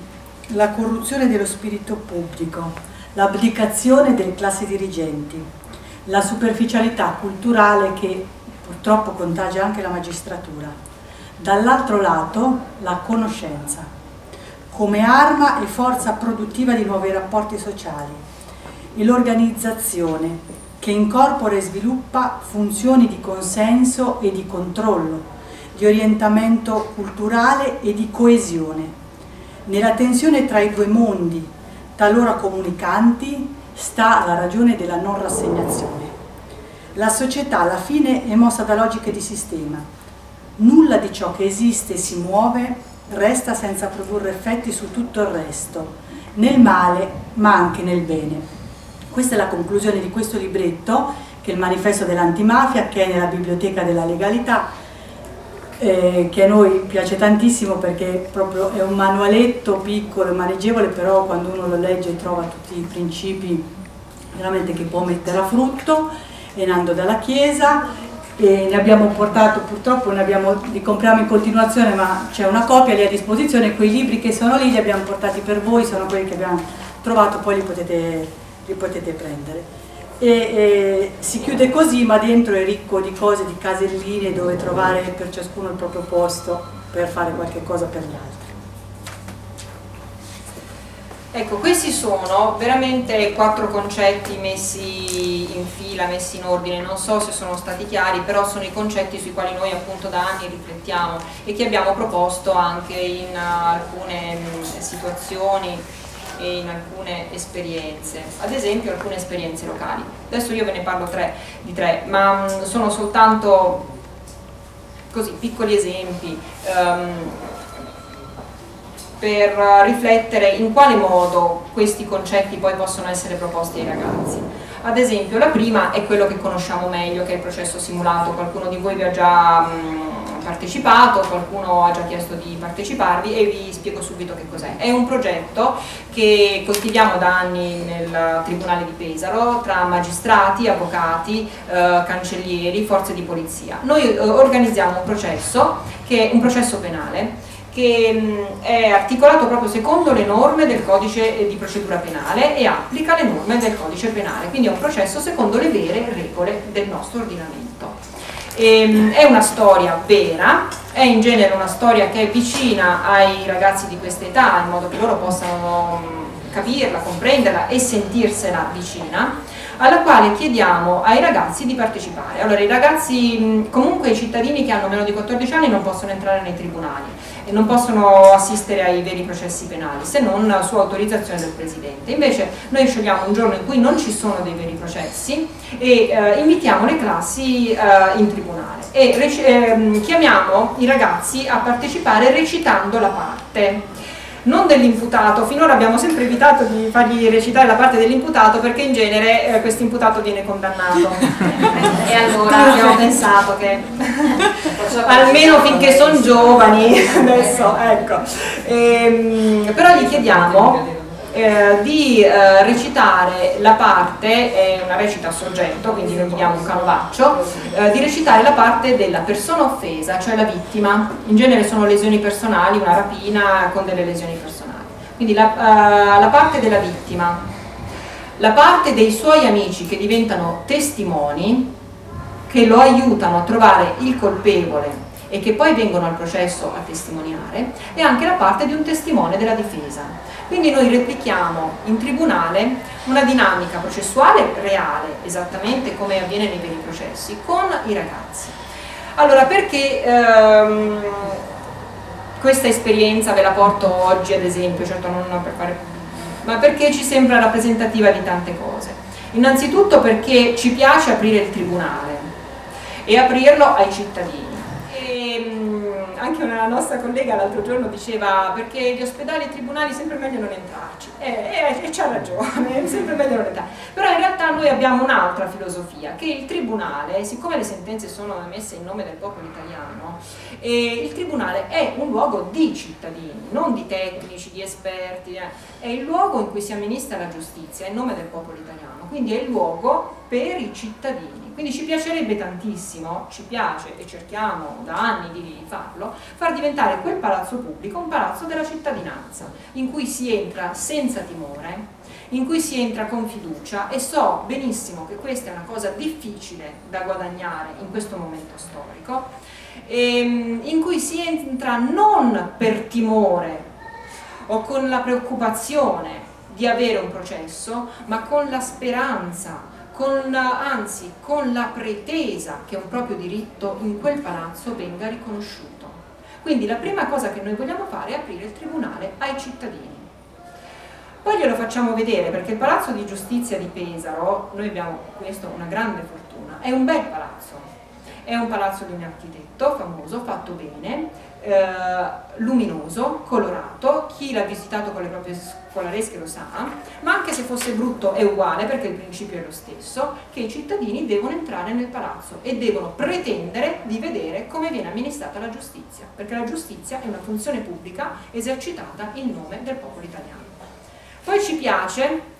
Speaker 2: la corruzione dello spirito pubblico, l'abdicazione delle classi dirigenti, la superficialità culturale che purtroppo contagia anche la magistratura. Dall'altro lato la conoscenza, come arma e forza produttiva di nuovi rapporti sociali e l'organizzazione che incorpora e sviluppa funzioni di consenso e di controllo, di orientamento culturale e di coesione. Nella tensione tra i due mondi, talora comunicanti, sta la ragione della non rassegnazione. La società alla fine è mossa da logiche di sistema. Nulla di ciò che esiste e si muove resta senza produrre effetti su tutto il resto, nel male ma anche nel bene. Questa è la conclusione di questo libretto, che è il manifesto dell'antimafia, che è nella biblioteca della legalità, eh, che a noi piace tantissimo perché proprio è un manualetto piccolo e maneggevole, però quando uno lo legge trova tutti i principi veramente che può mettere a frutto, è nando dalla Chiesa e ne abbiamo portato, purtroppo ne abbiamo, li compriamo in continuazione ma c'è una copia lì a disposizione, quei libri che sono lì li abbiamo portati per voi, sono quelli che abbiamo trovato, poi li potete, li potete prendere. E, e, si chiude così ma dentro è ricco di cose, di caselline dove trovare per ciascuno il proprio posto per fare qualche cosa per gli altri.
Speaker 1: Ecco, questi sono veramente quattro concetti messi in fila, messi in ordine, non so se sono stati chiari, però sono i concetti sui quali noi appunto da anni riflettiamo e che abbiamo proposto anche in alcune situazioni e in alcune esperienze, ad esempio alcune esperienze locali. Adesso io ve ne parlo tre, di tre, ma sono soltanto così piccoli esempi. Um, per riflettere in quale modo questi concetti poi possono essere proposti ai ragazzi. Ad esempio la prima è quello che conosciamo meglio, che è il processo simulato, qualcuno di voi vi ha già mh, partecipato, qualcuno ha già chiesto di parteciparvi e vi spiego subito che cos'è. È un progetto che coltiviamo da anni nel Tribunale di Pesaro tra magistrati, avvocati, eh, cancellieri, forze di polizia. Noi eh, organizziamo un processo, che è un processo penale, che è articolato proprio secondo le norme del codice eh, di procedura penale e applica le norme del codice penale, quindi è un processo secondo le vere regole del nostro ordinamento. E, è una storia vera, è in genere una storia che è vicina ai ragazzi di questa età, in modo che loro possano capirla, comprenderla e sentirsela vicina alla quale chiediamo ai ragazzi di partecipare. Allora i ragazzi, comunque i cittadini che hanno meno di 14 anni non possono entrare nei tribunali e non possono assistere ai veri processi penali se non su autorizzazione del Presidente. Invece noi scegliamo un giorno in cui non ci sono dei veri processi e eh, invitiamo le classi eh, in tribunale e eh, chiamiamo i ragazzi a partecipare recitando la parte non dell'imputato, finora abbiamo sempre evitato di fargli recitare la parte dell'imputato perché in genere eh, questo imputato viene condannato. E allora abbiamo pensato che almeno finché sono giovani adesso ecco. Ehm, però gli chiediamo eh, di eh, recitare la parte, è una recita a soggetto, quindi noi diamo un canovaccio, eh, di recitare la parte della persona offesa, cioè la vittima. In genere sono lesioni personali, una rapina con delle lesioni personali. Quindi la, eh, la parte della vittima, la parte dei suoi amici che diventano testimoni, che lo aiutano a trovare il colpevole e che poi vengono al processo a testimoniare, e anche la parte di un testimone della difesa. Quindi noi replichiamo in tribunale una dinamica processuale reale, esattamente come avviene nei veri processi, con i ragazzi. Allora, perché ehm, questa esperienza ve la porto oggi, ad esempio, certo non per fare, ma perché ci sembra rappresentativa di tante cose. Innanzitutto perché ci piace aprire il tribunale e aprirlo ai cittadini anche una nostra collega l'altro giorno diceva perché gli ospedali e i tribunali è sempre meglio non entrarci. E, e, e c'ha ragione, è sempre meglio non entrare. Però in realtà noi abbiamo un'altra filosofia che il tribunale, siccome le sentenze sono emesse in nome del popolo italiano il tribunale è un luogo di cittadini, non di tecnici, di esperti eh. è il luogo in cui si amministra la giustizia in nome del popolo italiano. Quindi è il luogo per i cittadini quindi ci piacerebbe tantissimo, ci piace e cerchiamo da anni di farlo, far diventare quel palazzo pubblico un palazzo della cittadinanza, in cui si entra senza timore, in cui si entra con fiducia e so benissimo che questa è una cosa difficile da guadagnare in questo momento storico, ehm, in cui si entra non per timore o con la preoccupazione di avere un processo, ma con la speranza con, anzi con la pretesa che un proprio diritto in quel palazzo venga riconosciuto. Quindi la prima cosa che noi vogliamo fare è aprire il tribunale ai cittadini. Poi glielo facciamo vedere perché il Palazzo di Giustizia di Pesaro, noi abbiamo questo una grande fortuna, è un bel palazzo È un palazzo di un architetto famoso, fatto bene, eh, luminoso, colorato, chi l'ha visitato con le proprie scolaresche lo sa, ma anche se fosse brutto è uguale perché il principio è lo stesso, che i cittadini devono entrare nel palazzo e devono pretendere di vedere come viene amministrata la giustizia, perché la giustizia è una funzione pubblica esercitata in nome del popolo italiano. Poi ci piace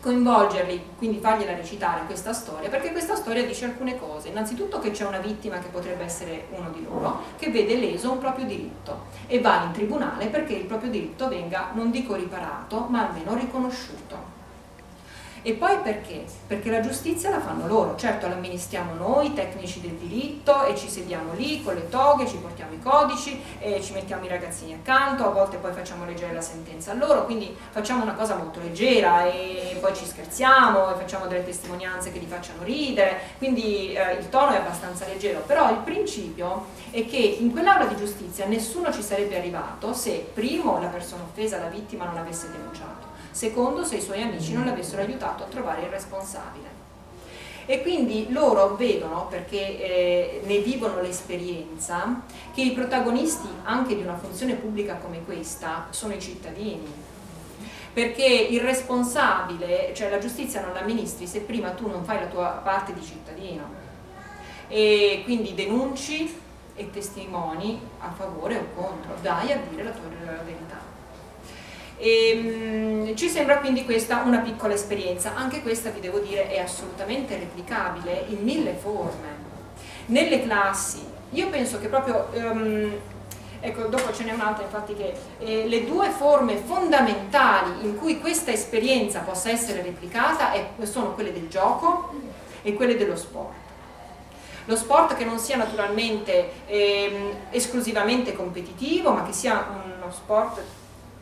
Speaker 1: coinvolgerli, quindi fargliela recitare questa storia, perché questa storia dice alcune cose. Innanzitutto che c'è una vittima che potrebbe essere uno di loro, che vede leso un proprio diritto e va in tribunale perché il proprio diritto venga, non dico riparato, ma almeno riconosciuto. E poi perché? Perché la giustizia la fanno loro, certo l'amministriamo noi, tecnici del diritto, e ci sediamo lì con le toghe, ci portiamo i codici, e ci mettiamo i ragazzini accanto, a volte poi facciamo leggere la sentenza a loro, quindi facciamo una cosa molto leggera e poi ci scherziamo e facciamo delle testimonianze che li facciano ridere, quindi eh, il tono è abbastanza leggero, però il principio è che in quell'aula di giustizia nessuno ci sarebbe arrivato se primo la persona offesa, la vittima, non avesse denunciato secondo se i suoi amici non l'avessero aiutato a trovare il responsabile. E quindi loro vedono, perché eh, ne vivono l'esperienza, che i protagonisti anche di una funzione pubblica come questa sono i cittadini. Perché il responsabile, cioè la giustizia non l'amministri se prima tu non fai la tua parte di cittadino. E quindi denunci e testimoni a favore o contro, dai a dire la tua verità. E, mh, ci sembra quindi questa una piccola esperienza, anche questa vi devo dire è assolutamente replicabile in mille forme. Nelle classi, io penso che proprio, um, ecco dopo ce n'è un'altra infatti che eh, le due forme fondamentali in cui questa esperienza possa essere replicata è, sono quelle del gioco e quelle dello sport. Lo sport che non sia naturalmente eh, esclusivamente competitivo, ma che sia uno sport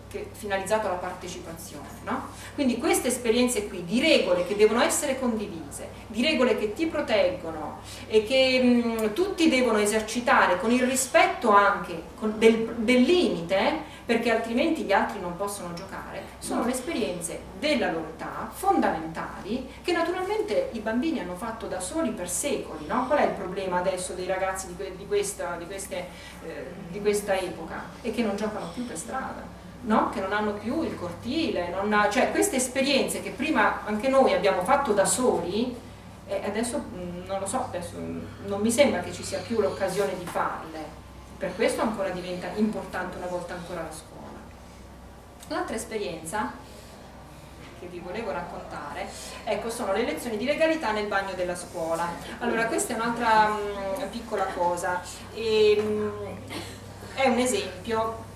Speaker 1: che, finalizzato alla partecipazione. No? Quindi queste esperienze qui di regole che devono essere condivise, di regole che ti proteggono e che mh, tutti devono esercitare con il rispetto anche del, del limite, perché altrimenti gli altri non possono giocare, sono le esperienze della loro età, fondamentali, che naturalmente i bambini hanno fatto da soli per secoli. No? Qual è il problema adesso dei ragazzi di, que di, questa, di, queste, eh, di questa epoca? È che non giocano più per strada no? che non hanno più il cortile, ha, cioè queste esperienze che prima anche noi abbiamo fatto da soli, eh, adesso mm, non lo so, adesso mm, non mi sembra che ci sia più l'occasione di farle, per questo ancora diventa importante una volta ancora la scuola. L'altra esperienza che vi volevo raccontare, ecco, sono le lezioni di legalità nel bagno della scuola. Allora, questa è un'altra mm, piccola cosa, e, mh, è un esempio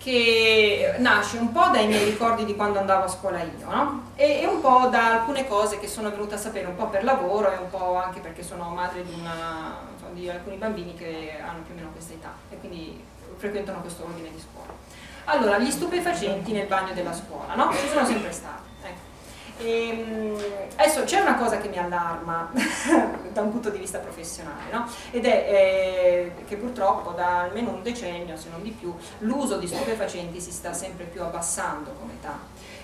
Speaker 1: che nasce un po' dai miei ricordi di quando andavo a scuola io, no? e, e, un po' da alcune cose che sono venuta a sapere un po' per lavoro e un po' anche perché sono madre di, una, di alcuni bambini che hanno più o meno questa età e quindi frequentano questo ordine di scuola. Allora, gli stupefacenti nel bagno della scuola, no? Ci sono sempre stati. E, ehm, adesso c'è una cosa che mi allarma da un punto di vista professionale, no? ed è eh, che purtroppo da almeno un decennio, se non di più, l'uso di stupefacenti si sta sempre più abbassando come età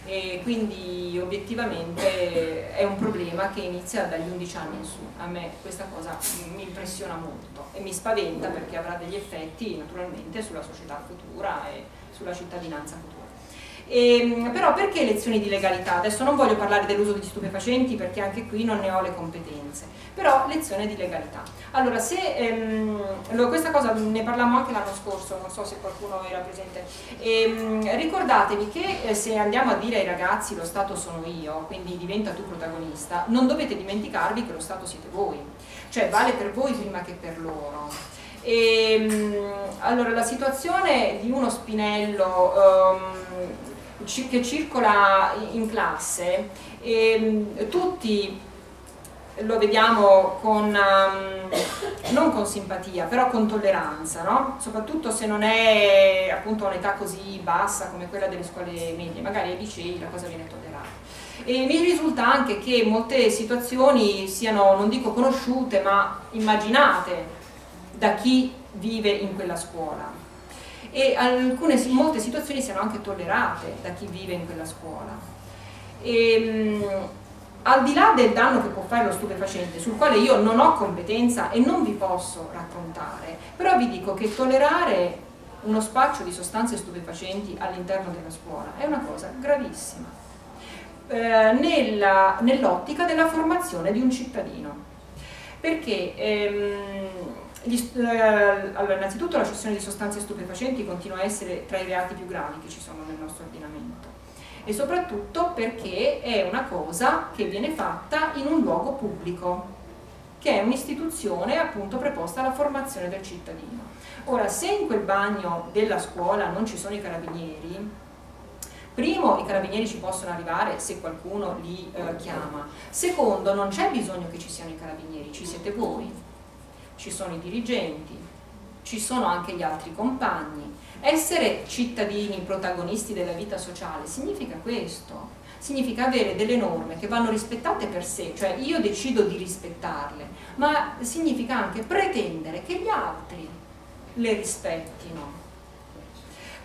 Speaker 1: e quindi obiettivamente è un problema che inizia dagli 11 anni in su. A me questa cosa mi impressiona molto e mi spaventa perché avrà degli effetti naturalmente sulla società futura e sulla cittadinanza futura. E, ehm, però perché lezioni di legalità? Adesso non voglio parlare dell'uso di stupefacenti perché anche qui non ne ho le competenze, però lezione di legalità. Allora, se ehm, questa cosa ne parlammo anche l'anno scorso, non so se qualcuno era presente, ehm, ricordatevi che eh, se andiamo a dire ai ragazzi lo Stato sono io, quindi diventa tu protagonista, non dovete dimenticarvi che lo Stato siete voi, cioè vale per voi prima che per loro. E, ehm, allora, la situazione di uno spinello um, che circola in classe e ehm, tutti lo vediamo con, um, non con simpatia, però con tolleranza, no? soprattutto se non è appunto un'età così bassa come quella delle scuole medie, magari ai licei la cosa viene tollerata. E mi risulta anche che molte situazioni siano, non dico conosciute, ma immaginate da chi vive in quella scuola e alcune, molte situazioni siano anche tollerate da chi vive in quella scuola. E, ehm, al di là del danno che può fare lo stupefacente, sul quale io non ho competenza e non vi posso raccontare, però vi dico che tollerare uno spaccio di sostanze stupefacenti all'interno della scuola è una cosa gravissima, eh, nell'ottica della formazione di un cittadino. Perché ehm, gli, eh, allora, innanzitutto la cessione di sostanze stupefacenti continua a essere tra i reati più gravi che ci sono nel nostro ordinamento. E soprattutto perché è una cosa che viene fatta in un luogo pubblico, che è un'istituzione appunto preposta alla formazione del cittadino. Ora, se in quel bagno della scuola non ci sono i carabinieri, primo i carabinieri ci possono arrivare se qualcuno li eh, chiama, secondo non c'è bisogno che ci siano i carabinieri, ci siete voi, ci sono i dirigenti, ci sono anche gli altri compagni, essere cittadini, protagonisti della vita sociale, significa questo, significa avere delle norme che vanno rispettate per sé, cioè io decido di rispettarle, ma significa anche pretendere che gli altri le rispettino.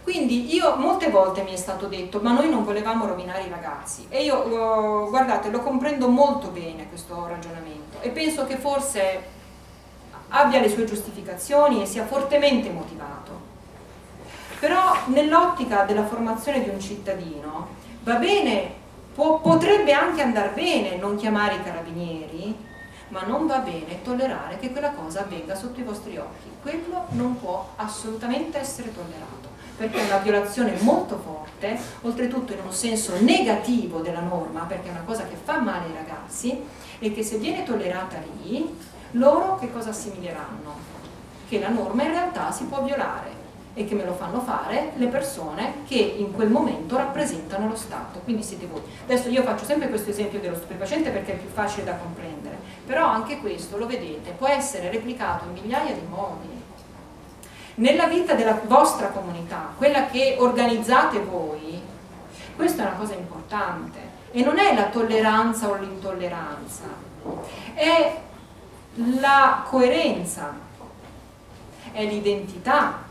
Speaker 1: Quindi io molte volte mi è stato detto ma noi non volevamo rovinare i ragazzi e io uh, guardate lo comprendo molto bene questo ragionamento e penso che forse abbia le sue giustificazioni e sia fortemente motivato però nell'ottica della formazione di un cittadino va bene, può, potrebbe anche andare bene non chiamare i carabinieri, ma non va bene tollerare che quella cosa avvenga sotto i vostri occhi. Quello non può assolutamente essere tollerato, perché è una violazione molto forte, oltretutto in un senso negativo della norma, perché è una cosa che fa male ai ragazzi e che se viene tollerata lì, loro che cosa assimileranno? Che la norma in realtà si può violare e che me lo fanno fare le persone che in quel momento rappresentano lo Stato, quindi siete voi. Adesso io faccio sempre questo esempio dello stupefacente perché è più facile da comprendere, però anche questo, lo vedete, può essere replicato in migliaia di modi. Nella vita della vostra comunità, quella che organizzate voi, questa è una cosa importante e non è la tolleranza o l'intolleranza, è la coerenza, è l'identità,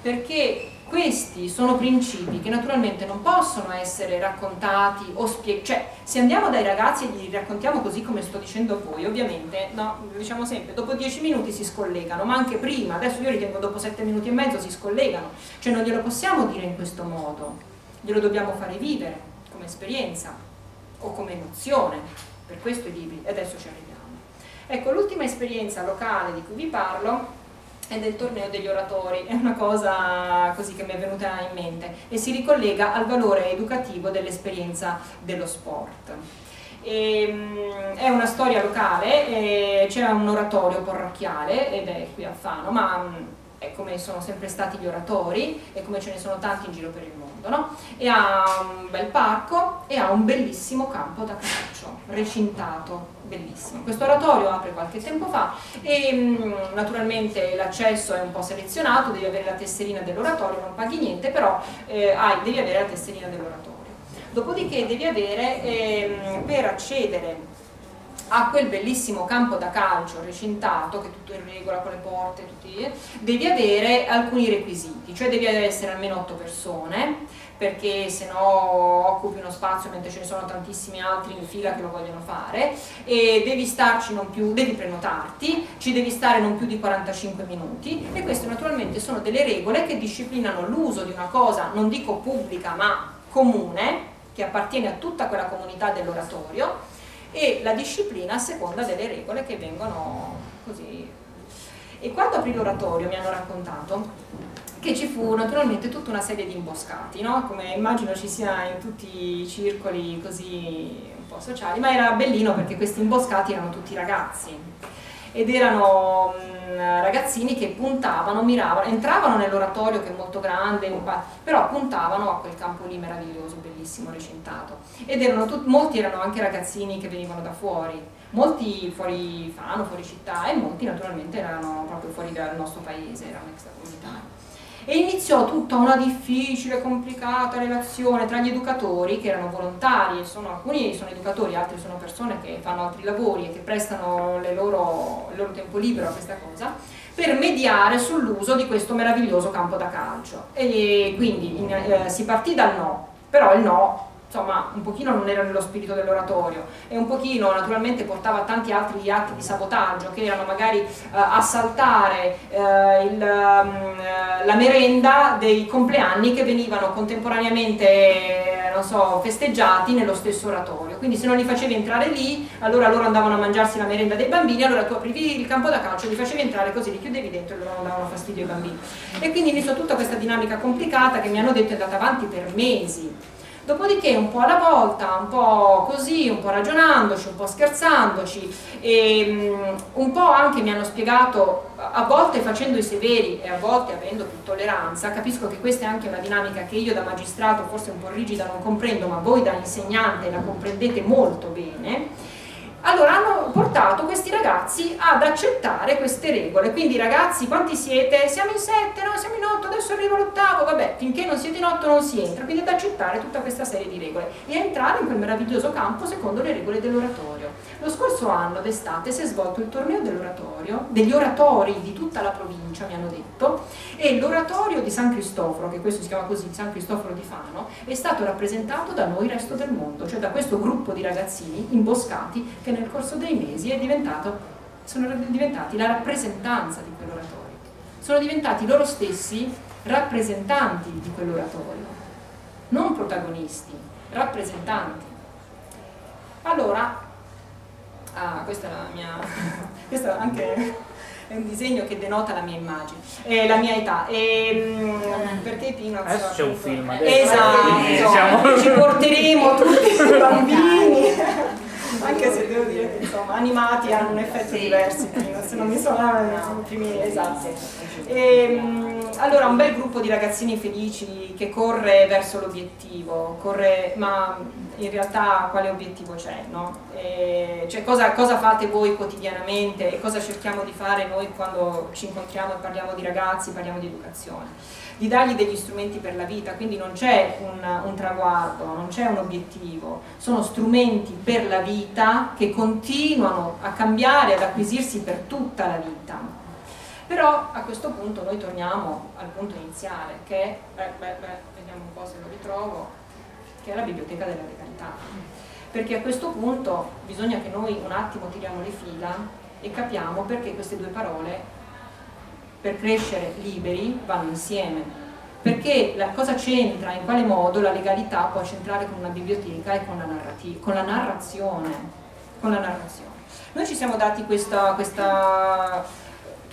Speaker 1: perché questi sono principi che naturalmente non possono essere raccontati o spiegati, cioè se andiamo dai ragazzi e gli raccontiamo così come sto dicendo a voi, ovviamente, no, diciamo sempre, dopo dieci minuti si scollegano, ma anche prima, adesso io ritengo dopo sette minuti e mezzo si scollegano, cioè non glielo possiamo dire in questo modo, glielo dobbiamo fare vivere come esperienza o come emozione, per questo i libri, e adesso ci arriviamo. Ecco, l'ultima esperienza locale di cui vi parlo è del torneo degli oratori, è una cosa così che mi è venuta in mente e si ricollega al valore educativo dell'esperienza dello sport. E, ehm, è una storia locale, c'è un oratorio porracchiale ed è qui a Fano, ma è come sono sempre stati gli oratori e come ce ne sono tanti in giro per il mondo, no? e ha un bel parco e ha un bellissimo campo da calcio, recintato, bellissimo. Questo oratorio apre qualche tempo fa e mm, naturalmente l'accesso è un po' selezionato, devi avere la tesserina dell'oratorio, non paghi niente, però eh, hai, devi avere la tesserina dell'oratorio. Dopodiché devi avere, eh, per accedere a quel bellissimo campo da calcio recintato, che è tutto in regola con le porte, tutti, devi avere alcuni requisiti, cioè devi essere almeno 8 persone, perché se no occupi uno spazio mentre ce ne sono tantissimi altri in fila che lo vogliono fare e devi starci non più, devi prenotarti, ci devi stare non più di 45 minuti e queste naturalmente sono delle regole che disciplinano l'uso di una cosa, non dico pubblica ma comune, che appartiene a tutta quella comunità dell'oratorio e la disciplina a seconda delle regole che vengono così. E quando aprì l'oratorio mi hanno raccontato che ci fu naturalmente tutta una serie di imboscati, no? come immagino ci sia in tutti i circoli così un po' sociali, ma era bellino perché questi imboscati erano tutti ragazzi ed erano mh, ragazzini che puntavano, miravano, entravano nell'oratorio che è molto grande, però puntavano a quel campo lì meraviglioso, bellissimo, recintato. Ed erano molti erano anche ragazzini che venivano da fuori, molti fuori Fano, fuori città e molti naturalmente erano proprio fuori dal nostro paese, erano extracomunitari e iniziò tutta una difficile, complicata relazione tra gli educatori che erano volontari, sono, alcuni sono educatori, altri sono persone che fanno altri lavori e che prestano loro, il loro tempo libero a questa cosa, per mediare sull'uso di questo meraviglioso campo da calcio. E quindi in, eh, si partì dal no, però il no insomma un pochino non era nello spirito dell'oratorio e un pochino naturalmente portava tanti altri atti di sabotaggio che erano magari eh, assaltare eh, il, um, la merenda dei compleanni che venivano contemporaneamente non so, festeggiati nello stesso oratorio. Quindi se non li facevi entrare lì allora loro andavano a mangiarsi la merenda dei bambini allora tu aprivi il campo da calcio li facevi entrare così li chiudevi dentro e loro non davano fastidio ai bambini. E quindi inizio tutta questa dinamica complicata che mi hanno detto è andata avanti per mesi Dopodiché un po' alla volta, un po' così, un po' ragionandoci, un po' scherzandoci e um, un po' anche mi hanno spiegato, a volte facendo i severi e a volte avendo più tolleranza, capisco che questa è anche una dinamica che io da magistrato forse un po' rigida non comprendo, ma voi da insegnante la comprendete molto bene allora hanno portato questi ragazzi ad accettare queste regole, quindi ragazzi quanti siete? Siamo in sette, no? Siamo in otto, adesso arrivo l'ottavo, vabbè, finché non siete in otto non si entra, quindi ad accettare tutta questa serie di regole e a entrare in quel meraviglioso campo secondo le regole dell'oratorio. Lo scorso anno d'estate si è svolto il torneo dell'oratorio, degli oratori di tutta la provincia mi hanno detto, e l'oratorio di San Cristoforo, che questo si chiama così, San Cristoforo di Fano, è stato rappresentato da noi resto del mondo, cioè da questo gruppo di ragazzini imboscati che nel corso dei mesi sono diventati la rappresentanza di quell'oratorio. Sono diventati loro stessi rappresentanti di quell'oratorio, non protagonisti, rappresentanti. Allora, ah, questa è la mia, questa anche è un disegno che denota la mia immagine, eh, la mia età. E, mh, perché Pino
Speaker 3: Adesso c'è un film.
Speaker 1: Adesso. Esatto, ci porteremo tutti i bambini anche se devo dire che insomma animati hanno un effetto sì. diverso se non mi sono i primi esatti e, ehm, allora un bel gruppo di ragazzini felici che corre verso l'obiettivo corre ma in realtà quale obiettivo c'è no? cioè cosa, cosa fate voi quotidianamente e cosa cerchiamo di fare noi quando ci incontriamo e parliamo di ragazzi parliamo di educazione di dargli degli strumenti per la vita, quindi non c'è un, un, traguardo, non c'è un obiettivo, sono strumenti per la vita che continuano a cambiare, ad acquisirsi per tutta la vita. Però a questo punto noi torniamo al punto iniziale, che è, beh, beh, vediamo un po' se lo ritrovo, che è la biblioteca della legalità. Perché a questo punto bisogna che noi un attimo tiriamo le fila e capiamo perché queste due parole per crescere liberi vanno insieme. Perché la, cosa c'entra, in quale modo la legalità può centrare con una biblioteca e con la, con la narrazione. Con la narrazione. Noi ci siamo dati questa, questa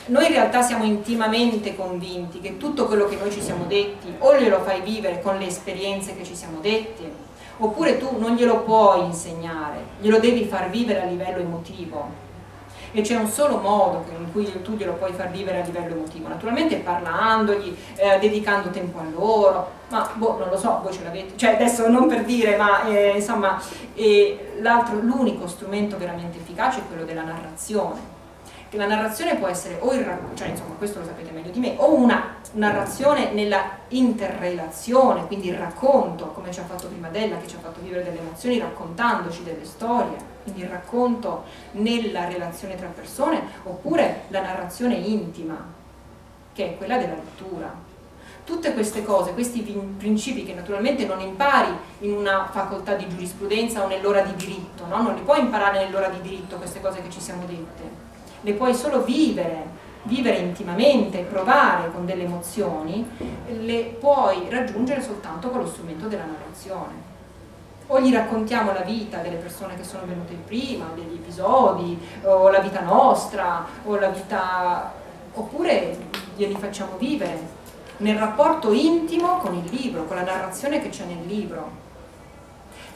Speaker 1: noi in realtà siamo intimamente convinti che tutto quello che noi ci siamo detti o glielo fai vivere con le esperienze che ci siamo dette oppure tu non glielo puoi insegnare, glielo devi far vivere a livello emotivo e c'è un solo modo in cui tu glielo puoi far vivere a livello emotivo, naturalmente parlandogli, eh, dedicando tempo a loro, ma boh, non lo so, voi ce l'avete, cioè adesso non per dire, ma eh, insomma eh, l'unico strumento veramente efficace è quello della narrazione, che la narrazione può essere o il cioè insomma questo lo sapete meglio di me, o una narrazione nella interrelazione, quindi il racconto, come ci ha fatto prima Della, che ci ha fatto vivere delle emozioni raccontandoci delle storie, quindi il racconto nella relazione tra persone, oppure la narrazione intima, che è quella della lettura. Tutte queste cose, questi principi che naturalmente non impari in una facoltà di giurisprudenza o nell'ora di diritto, no? non li puoi imparare nell'ora di diritto queste cose che ci siamo dette, le puoi solo vivere, vivere intimamente, provare con delle emozioni, le puoi raggiungere soltanto con lo strumento della narrazione. O gli raccontiamo la vita delle persone che sono venute prima, degli episodi, o la vita nostra, o la vita... oppure glieli facciamo vivere nel rapporto intimo con il libro, con la narrazione che c'è nel libro,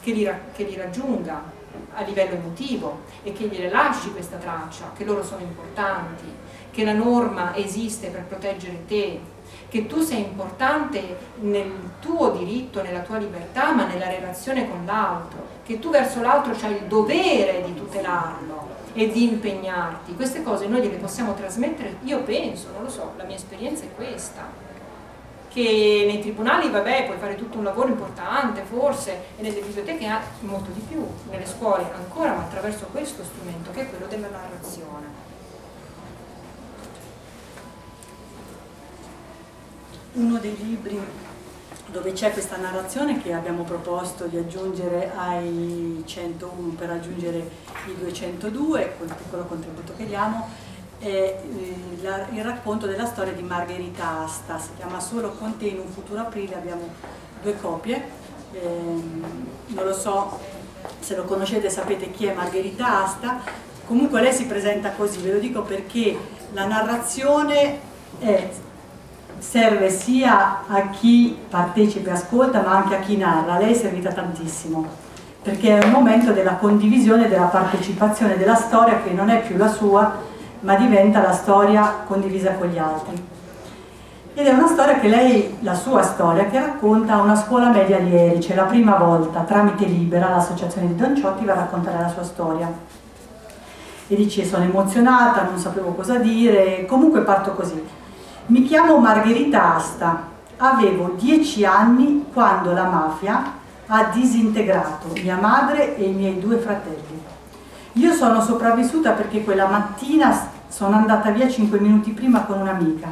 Speaker 1: che li, che li raggiunga a livello emotivo e che gliele lasci questa traccia, che loro sono importanti, che la norma esiste per proteggere te, che tu sei importante nel tuo diritto, nella tua libertà, ma nella relazione con l'altro, che tu verso l'altro hai il dovere di tutelarlo e di impegnarti. Queste cose noi gliele possiamo trasmettere, io penso, non lo so, la mia esperienza è questa che nei tribunali vabbè puoi fare tutto un lavoro importante forse e nelle biblioteche molto di più, nelle scuole ancora ma attraverso questo strumento che è quello della narrazione.
Speaker 2: uno dei libri dove c'è questa narrazione che abbiamo proposto di aggiungere ai 101 per aggiungere i 202, quel piccolo contributo che diamo, è eh, il racconto della storia di Margherita Asta, si chiama Solo con te in un futuro aprile, abbiamo due copie, ehm, non lo so se lo conoscete sapete chi è Margherita Asta, comunque lei si presenta così, ve lo dico perché la narrazione è serve sia a chi partecipa e ascolta ma anche a chi narra, lei è servita tantissimo perché è un momento della condivisione, della partecipazione della storia che non è più la sua ma diventa la storia condivisa con gli altri ed è una storia che lei, la sua storia, che racconta una scuola media di Erice, la prima volta, tramite Libera, l'associazione di Don Ciotti, va a raccontare la sua storia. E dice, sono emozionata, non sapevo cosa dire, comunque parto così. Mi chiamo Margherita Asta, avevo dieci anni quando la mafia ha disintegrato mia madre e i miei due fratelli. Io sono sopravvissuta perché quella mattina sono andata via cinque minuti prima con un'amica.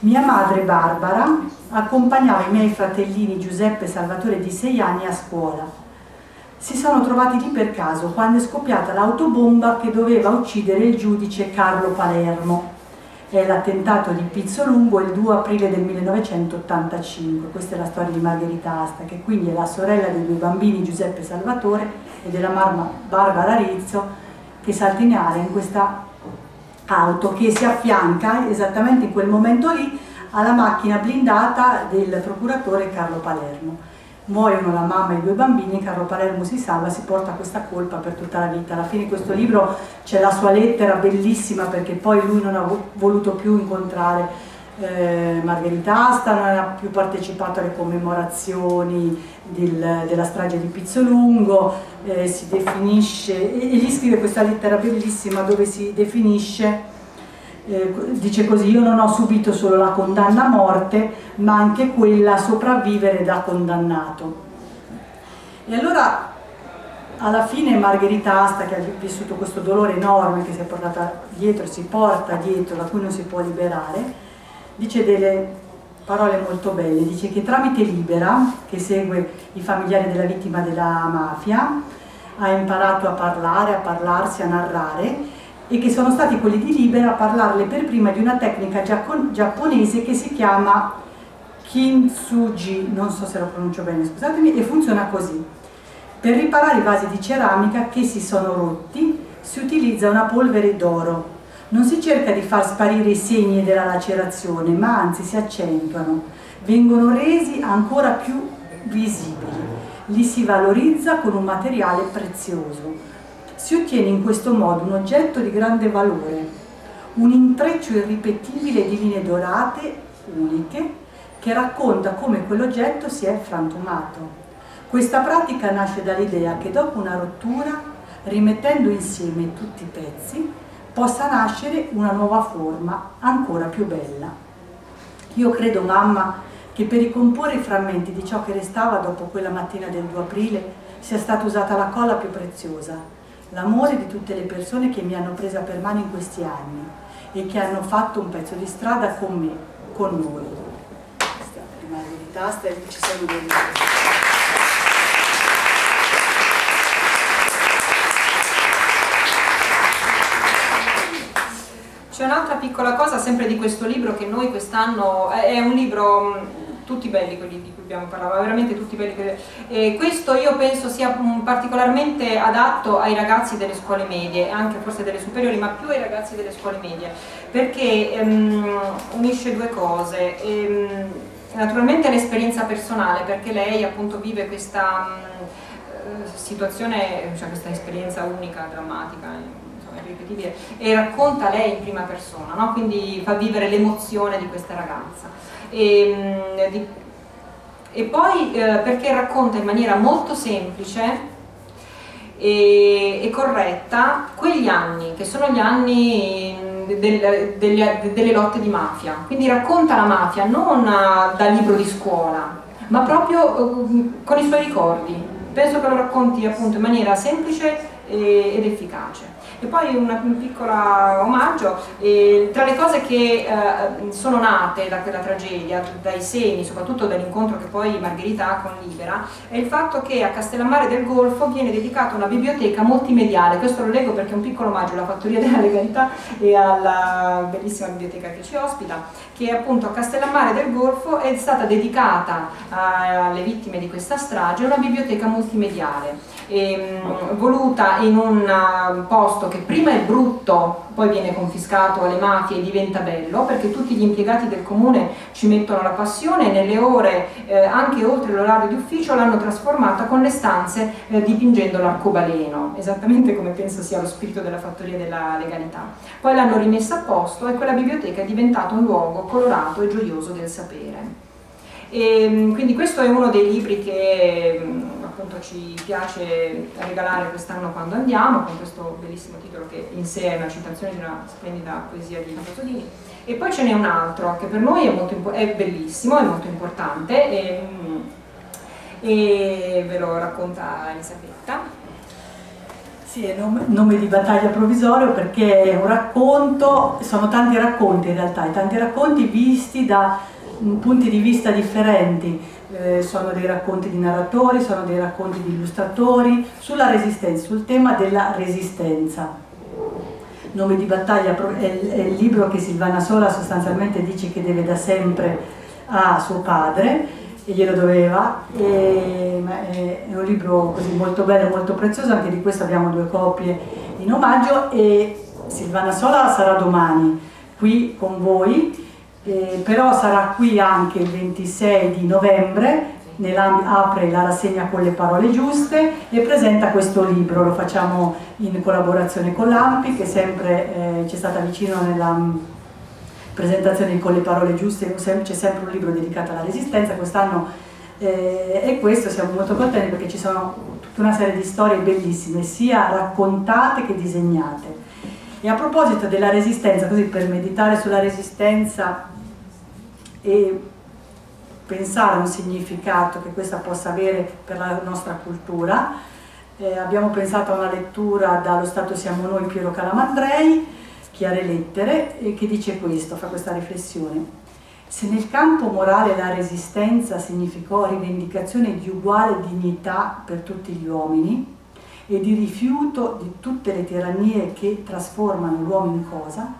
Speaker 2: Mia madre Barbara accompagnava i miei fratellini Giuseppe e Salvatore di sei anni a scuola. Si sono trovati lì per caso quando è scoppiata l'autobomba che doveva uccidere il giudice Carlo Palermo è l'attentato di Pizzolungo il 2 aprile del 1985. Questa è la storia di Margherita Asta, che quindi è la sorella dei due bambini Giuseppe Salvatore e della mamma Barbara Rizzo, che salta in aria in questa auto che si affianca esattamente in quel momento lì alla macchina blindata del procuratore Carlo Palermo muoiono la mamma e i due bambini, Carlo Palermo si salva, si porta questa colpa per tutta la vita. Alla fine di questo libro c'è la sua lettera bellissima perché poi lui non ha voluto più incontrare eh, Margherita Asta, non ha più partecipato alle commemorazioni del, della strage di Pizzolungo, eh, si definisce, e, gli scrive questa lettera bellissima dove si definisce eh, dice così, io non ho subito solo la condanna a morte, ma anche quella a sopravvivere da condannato. E allora alla fine Margherita Asta, che ha vissuto questo dolore enorme che si è portata dietro, si porta dietro, da cui non si può liberare, dice delle parole molto belle, dice che tramite Libera, che segue i familiari della vittima della mafia, ha imparato a parlare, a parlarsi, a narrare e che sono stati quelli di Libera a parlarle per prima di una tecnica giapponese che si chiama Kintsugi, non so se lo pronuncio bene, scusatemi, e funziona così. Per riparare i vasi di ceramica che si sono rotti si utilizza una polvere d'oro. Non si cerca di far sparire i segni della lacerazione, ma anzi si accentuano, vengono resi ancora più visibili. Li si valorizza con un materiale prezioso si ottiene in questo modo un oggetto di grande valore, un intreccio irripetibile di linee dorate, uniche, che racconta come quell'oggetto si è frantumato. Questa pratica nasce dall'idea che dopo una rottura, rimettendo insieme tutti i pezzi, possa nascere una nuova forma ancora più bella. Io credo, mamma, che per ricomporre i frammenti di ciò che restava dopo quella mattina del 2 aprile sia stata usata la colla più preziosa, l'amore di tutte le persone che mi hanno presa per mano in questi anni e che hanno fatto un pezzo di strada con me, con noi. Questa rimane di tasta e ci sono
Speaker 1: C'è un'altra piccola cosa sempre di questo libro che noi quest'anno, è un libro tutti belli quelli di cui abbiamo parlato, veramente tutti belli. E questo io penso sia particolarmente adatto ai ragazzi delle scuole medie, anche forse delle superiori, ma più ai ragazzi delle scuole medie, perché um, unisce due cose. E, um, naturalmente l'esperienza personale, perché lei appunto vive questa um, situazione, cioè questa esperienza unica, drammatica irripetibile e racconta lei in prima persona, no? quindi fa vivere l'emozione di questa ragazza e, mm, di, e poi eh, perché racconta in maniera molto semplice e, e, corretta quegli anni, che sono gli anni mm, del, delle, delle lotte di mafia, quindi racconta la mafia non da libro di scuola, ma proprio uh, con i suoi ricordi. Penso che lo racconti appunto in maniera semplice ed efficace. E poi un, piccolo omaggio, eh, tra le cose che eh, sono nate da quella tragedia, dai semi, soprattutto dall'incontro che poi Margherita ha con Libera, è il fatto che a Castellammare del Golfo viene dedicata una biblioteca multimediale, questo lo leggo perché è un piccolo omaggio alla Fattoria della Legalità e alla bellissima biblioteca che ci ospita, che appunto a Castellammare del Golfo è stata dedicata alle vittime di questa strage una biblioteca multimediale ehm, voluta in un uh, posto che prima è brutto, poi viene confiscato alle mafie e diventa bello, perché tutti gli impiegati del comune ci mettono la passione e nelle ore, eh, anche oltre l'orario di ufficio, l'hanno trasformata con le stanze eh, dipingendo l'arcobaleno, esattamente come penso sia lo spirito della fattoria della legalità. Poi l'hanno rimessa a posto e quella biblioteca è diventata un luogo colorato e gioioso del sapere. E, ehm, quindi questo è uno dei libri che mm, appunto ci piace regalare quest'anno quando andiamo, con questo bellissimo titolo che in sé è una citazione di una splendida poesia di Pasolini. E poi ce n'è un altro che per noi è, molto, è bellissimo, è molto importante e, mm, e ve lo racconta Elisabetta.
Speaker 2: Sì, è nome, nome di battaglia provvisorio perché è un racconto, sono tanti racconti in realtà, tanti racconti visti da punti di vista differenti, eh, sono dei racconti di narratori, sono dei racconti di illustratori, sulla resistenza, sul tema della resistenza. Nome di battaglia è, il libro che Silvana Sola sostanzialmente dice che deve da sempre a suo padre e glielo doveva, e, è un libro così molto bello, molto prezioso, anche di questo abbiamo due copie in omaggio e Silvana Sola sarà domani qui con voi eh, però sarà qui anche il 26 di novembre, apre la rassegna con le parole giuste e presenta questo libro, lo facciamo in collaborazione con l'AMPI che sempre eh, ci è stata vicino nella mm, presentazione con le parole giuste, c'è sempre un libro dedicato alla resistenza, quest'anno eh, e questo siamo molto contenti perché ci sono tutta una serie di storie bellissime, sia raccontate che disegnate. E a proposito della resistenza, così per meditare sulla resistenza e pensare a un significato che questa possa avere per la nostra cultura. Eh, abbiamo pensato a una lettura dallo Stato siamo noi Piero Calamandrei, Chiare lettere, che dice questo, fa questa riflessione. Se nel campo morale la resistenza significò rivendicazione di uguale dignità per tutti gli uomini e di rifiuto di tutte le tirannie che trasformano l'uomo in cosa,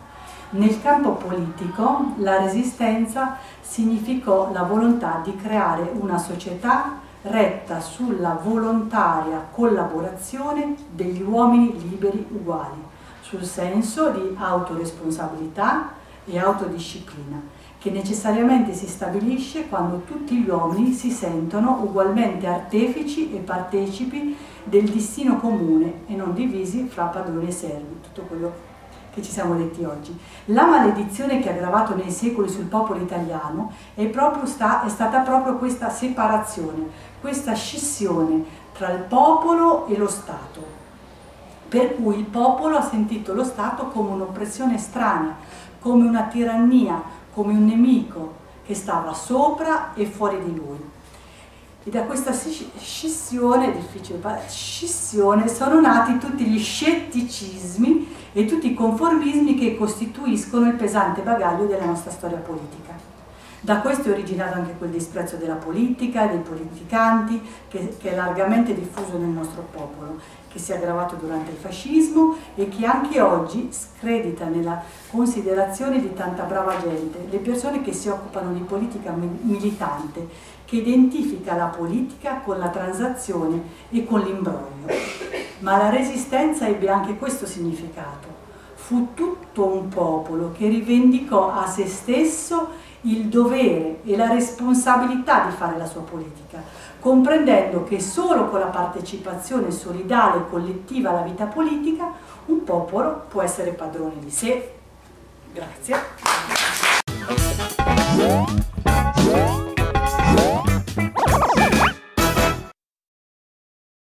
Speaker 2: nel campo politico la resistenza significò la volontà di creare una società retta sulla volontaria collaborazione degli uomini liberi uguali, sul senso di autoresponsabilità e autodisciplina, che necessariamente si stabilisce quando tutti gli uomini si sentono ugualmente artefici e partecipi del destino comune e non divisi fra padroni e servi, tutto quello che ci siamo detti oggi. La maledizione che ha gravato nei secoli sul popolo italiano è, sta, è stata proprio questa separazione, questa scissione tra il popolo e lo Stato, per cui il popolo ha sentito lo Stato come un'oppressione estranea, come una tirannia, come un nemico che stava sopra e fuori di lui. E da questa scissione, difficile scissione, sono nati tutti gli scetticismi e tutti i conformismi che costituiscono il pesante bagaglio della nostra storia politica. Da questo è originato anche quel disprezzo della politica, dei politicanti, che, che, è largamente diffuso nel nostro popolo, che si è aggravato durante il fascismo e che anche oggi scredita nella considerazione di tanta brava gente, le persone che si occupano di politica militante, che identifica la politica con la transazione e con l'imbroglio. Ma la resistenza ebbe anche questo significato. Fu tutto un popolo che rivendicò a se stesso il dovere e la responsabilità di fare la sua politica, comprendendo che solo con la partecipazione solidale e collettiva alla vita politica un popolo può essere padrone di sé. Grazie.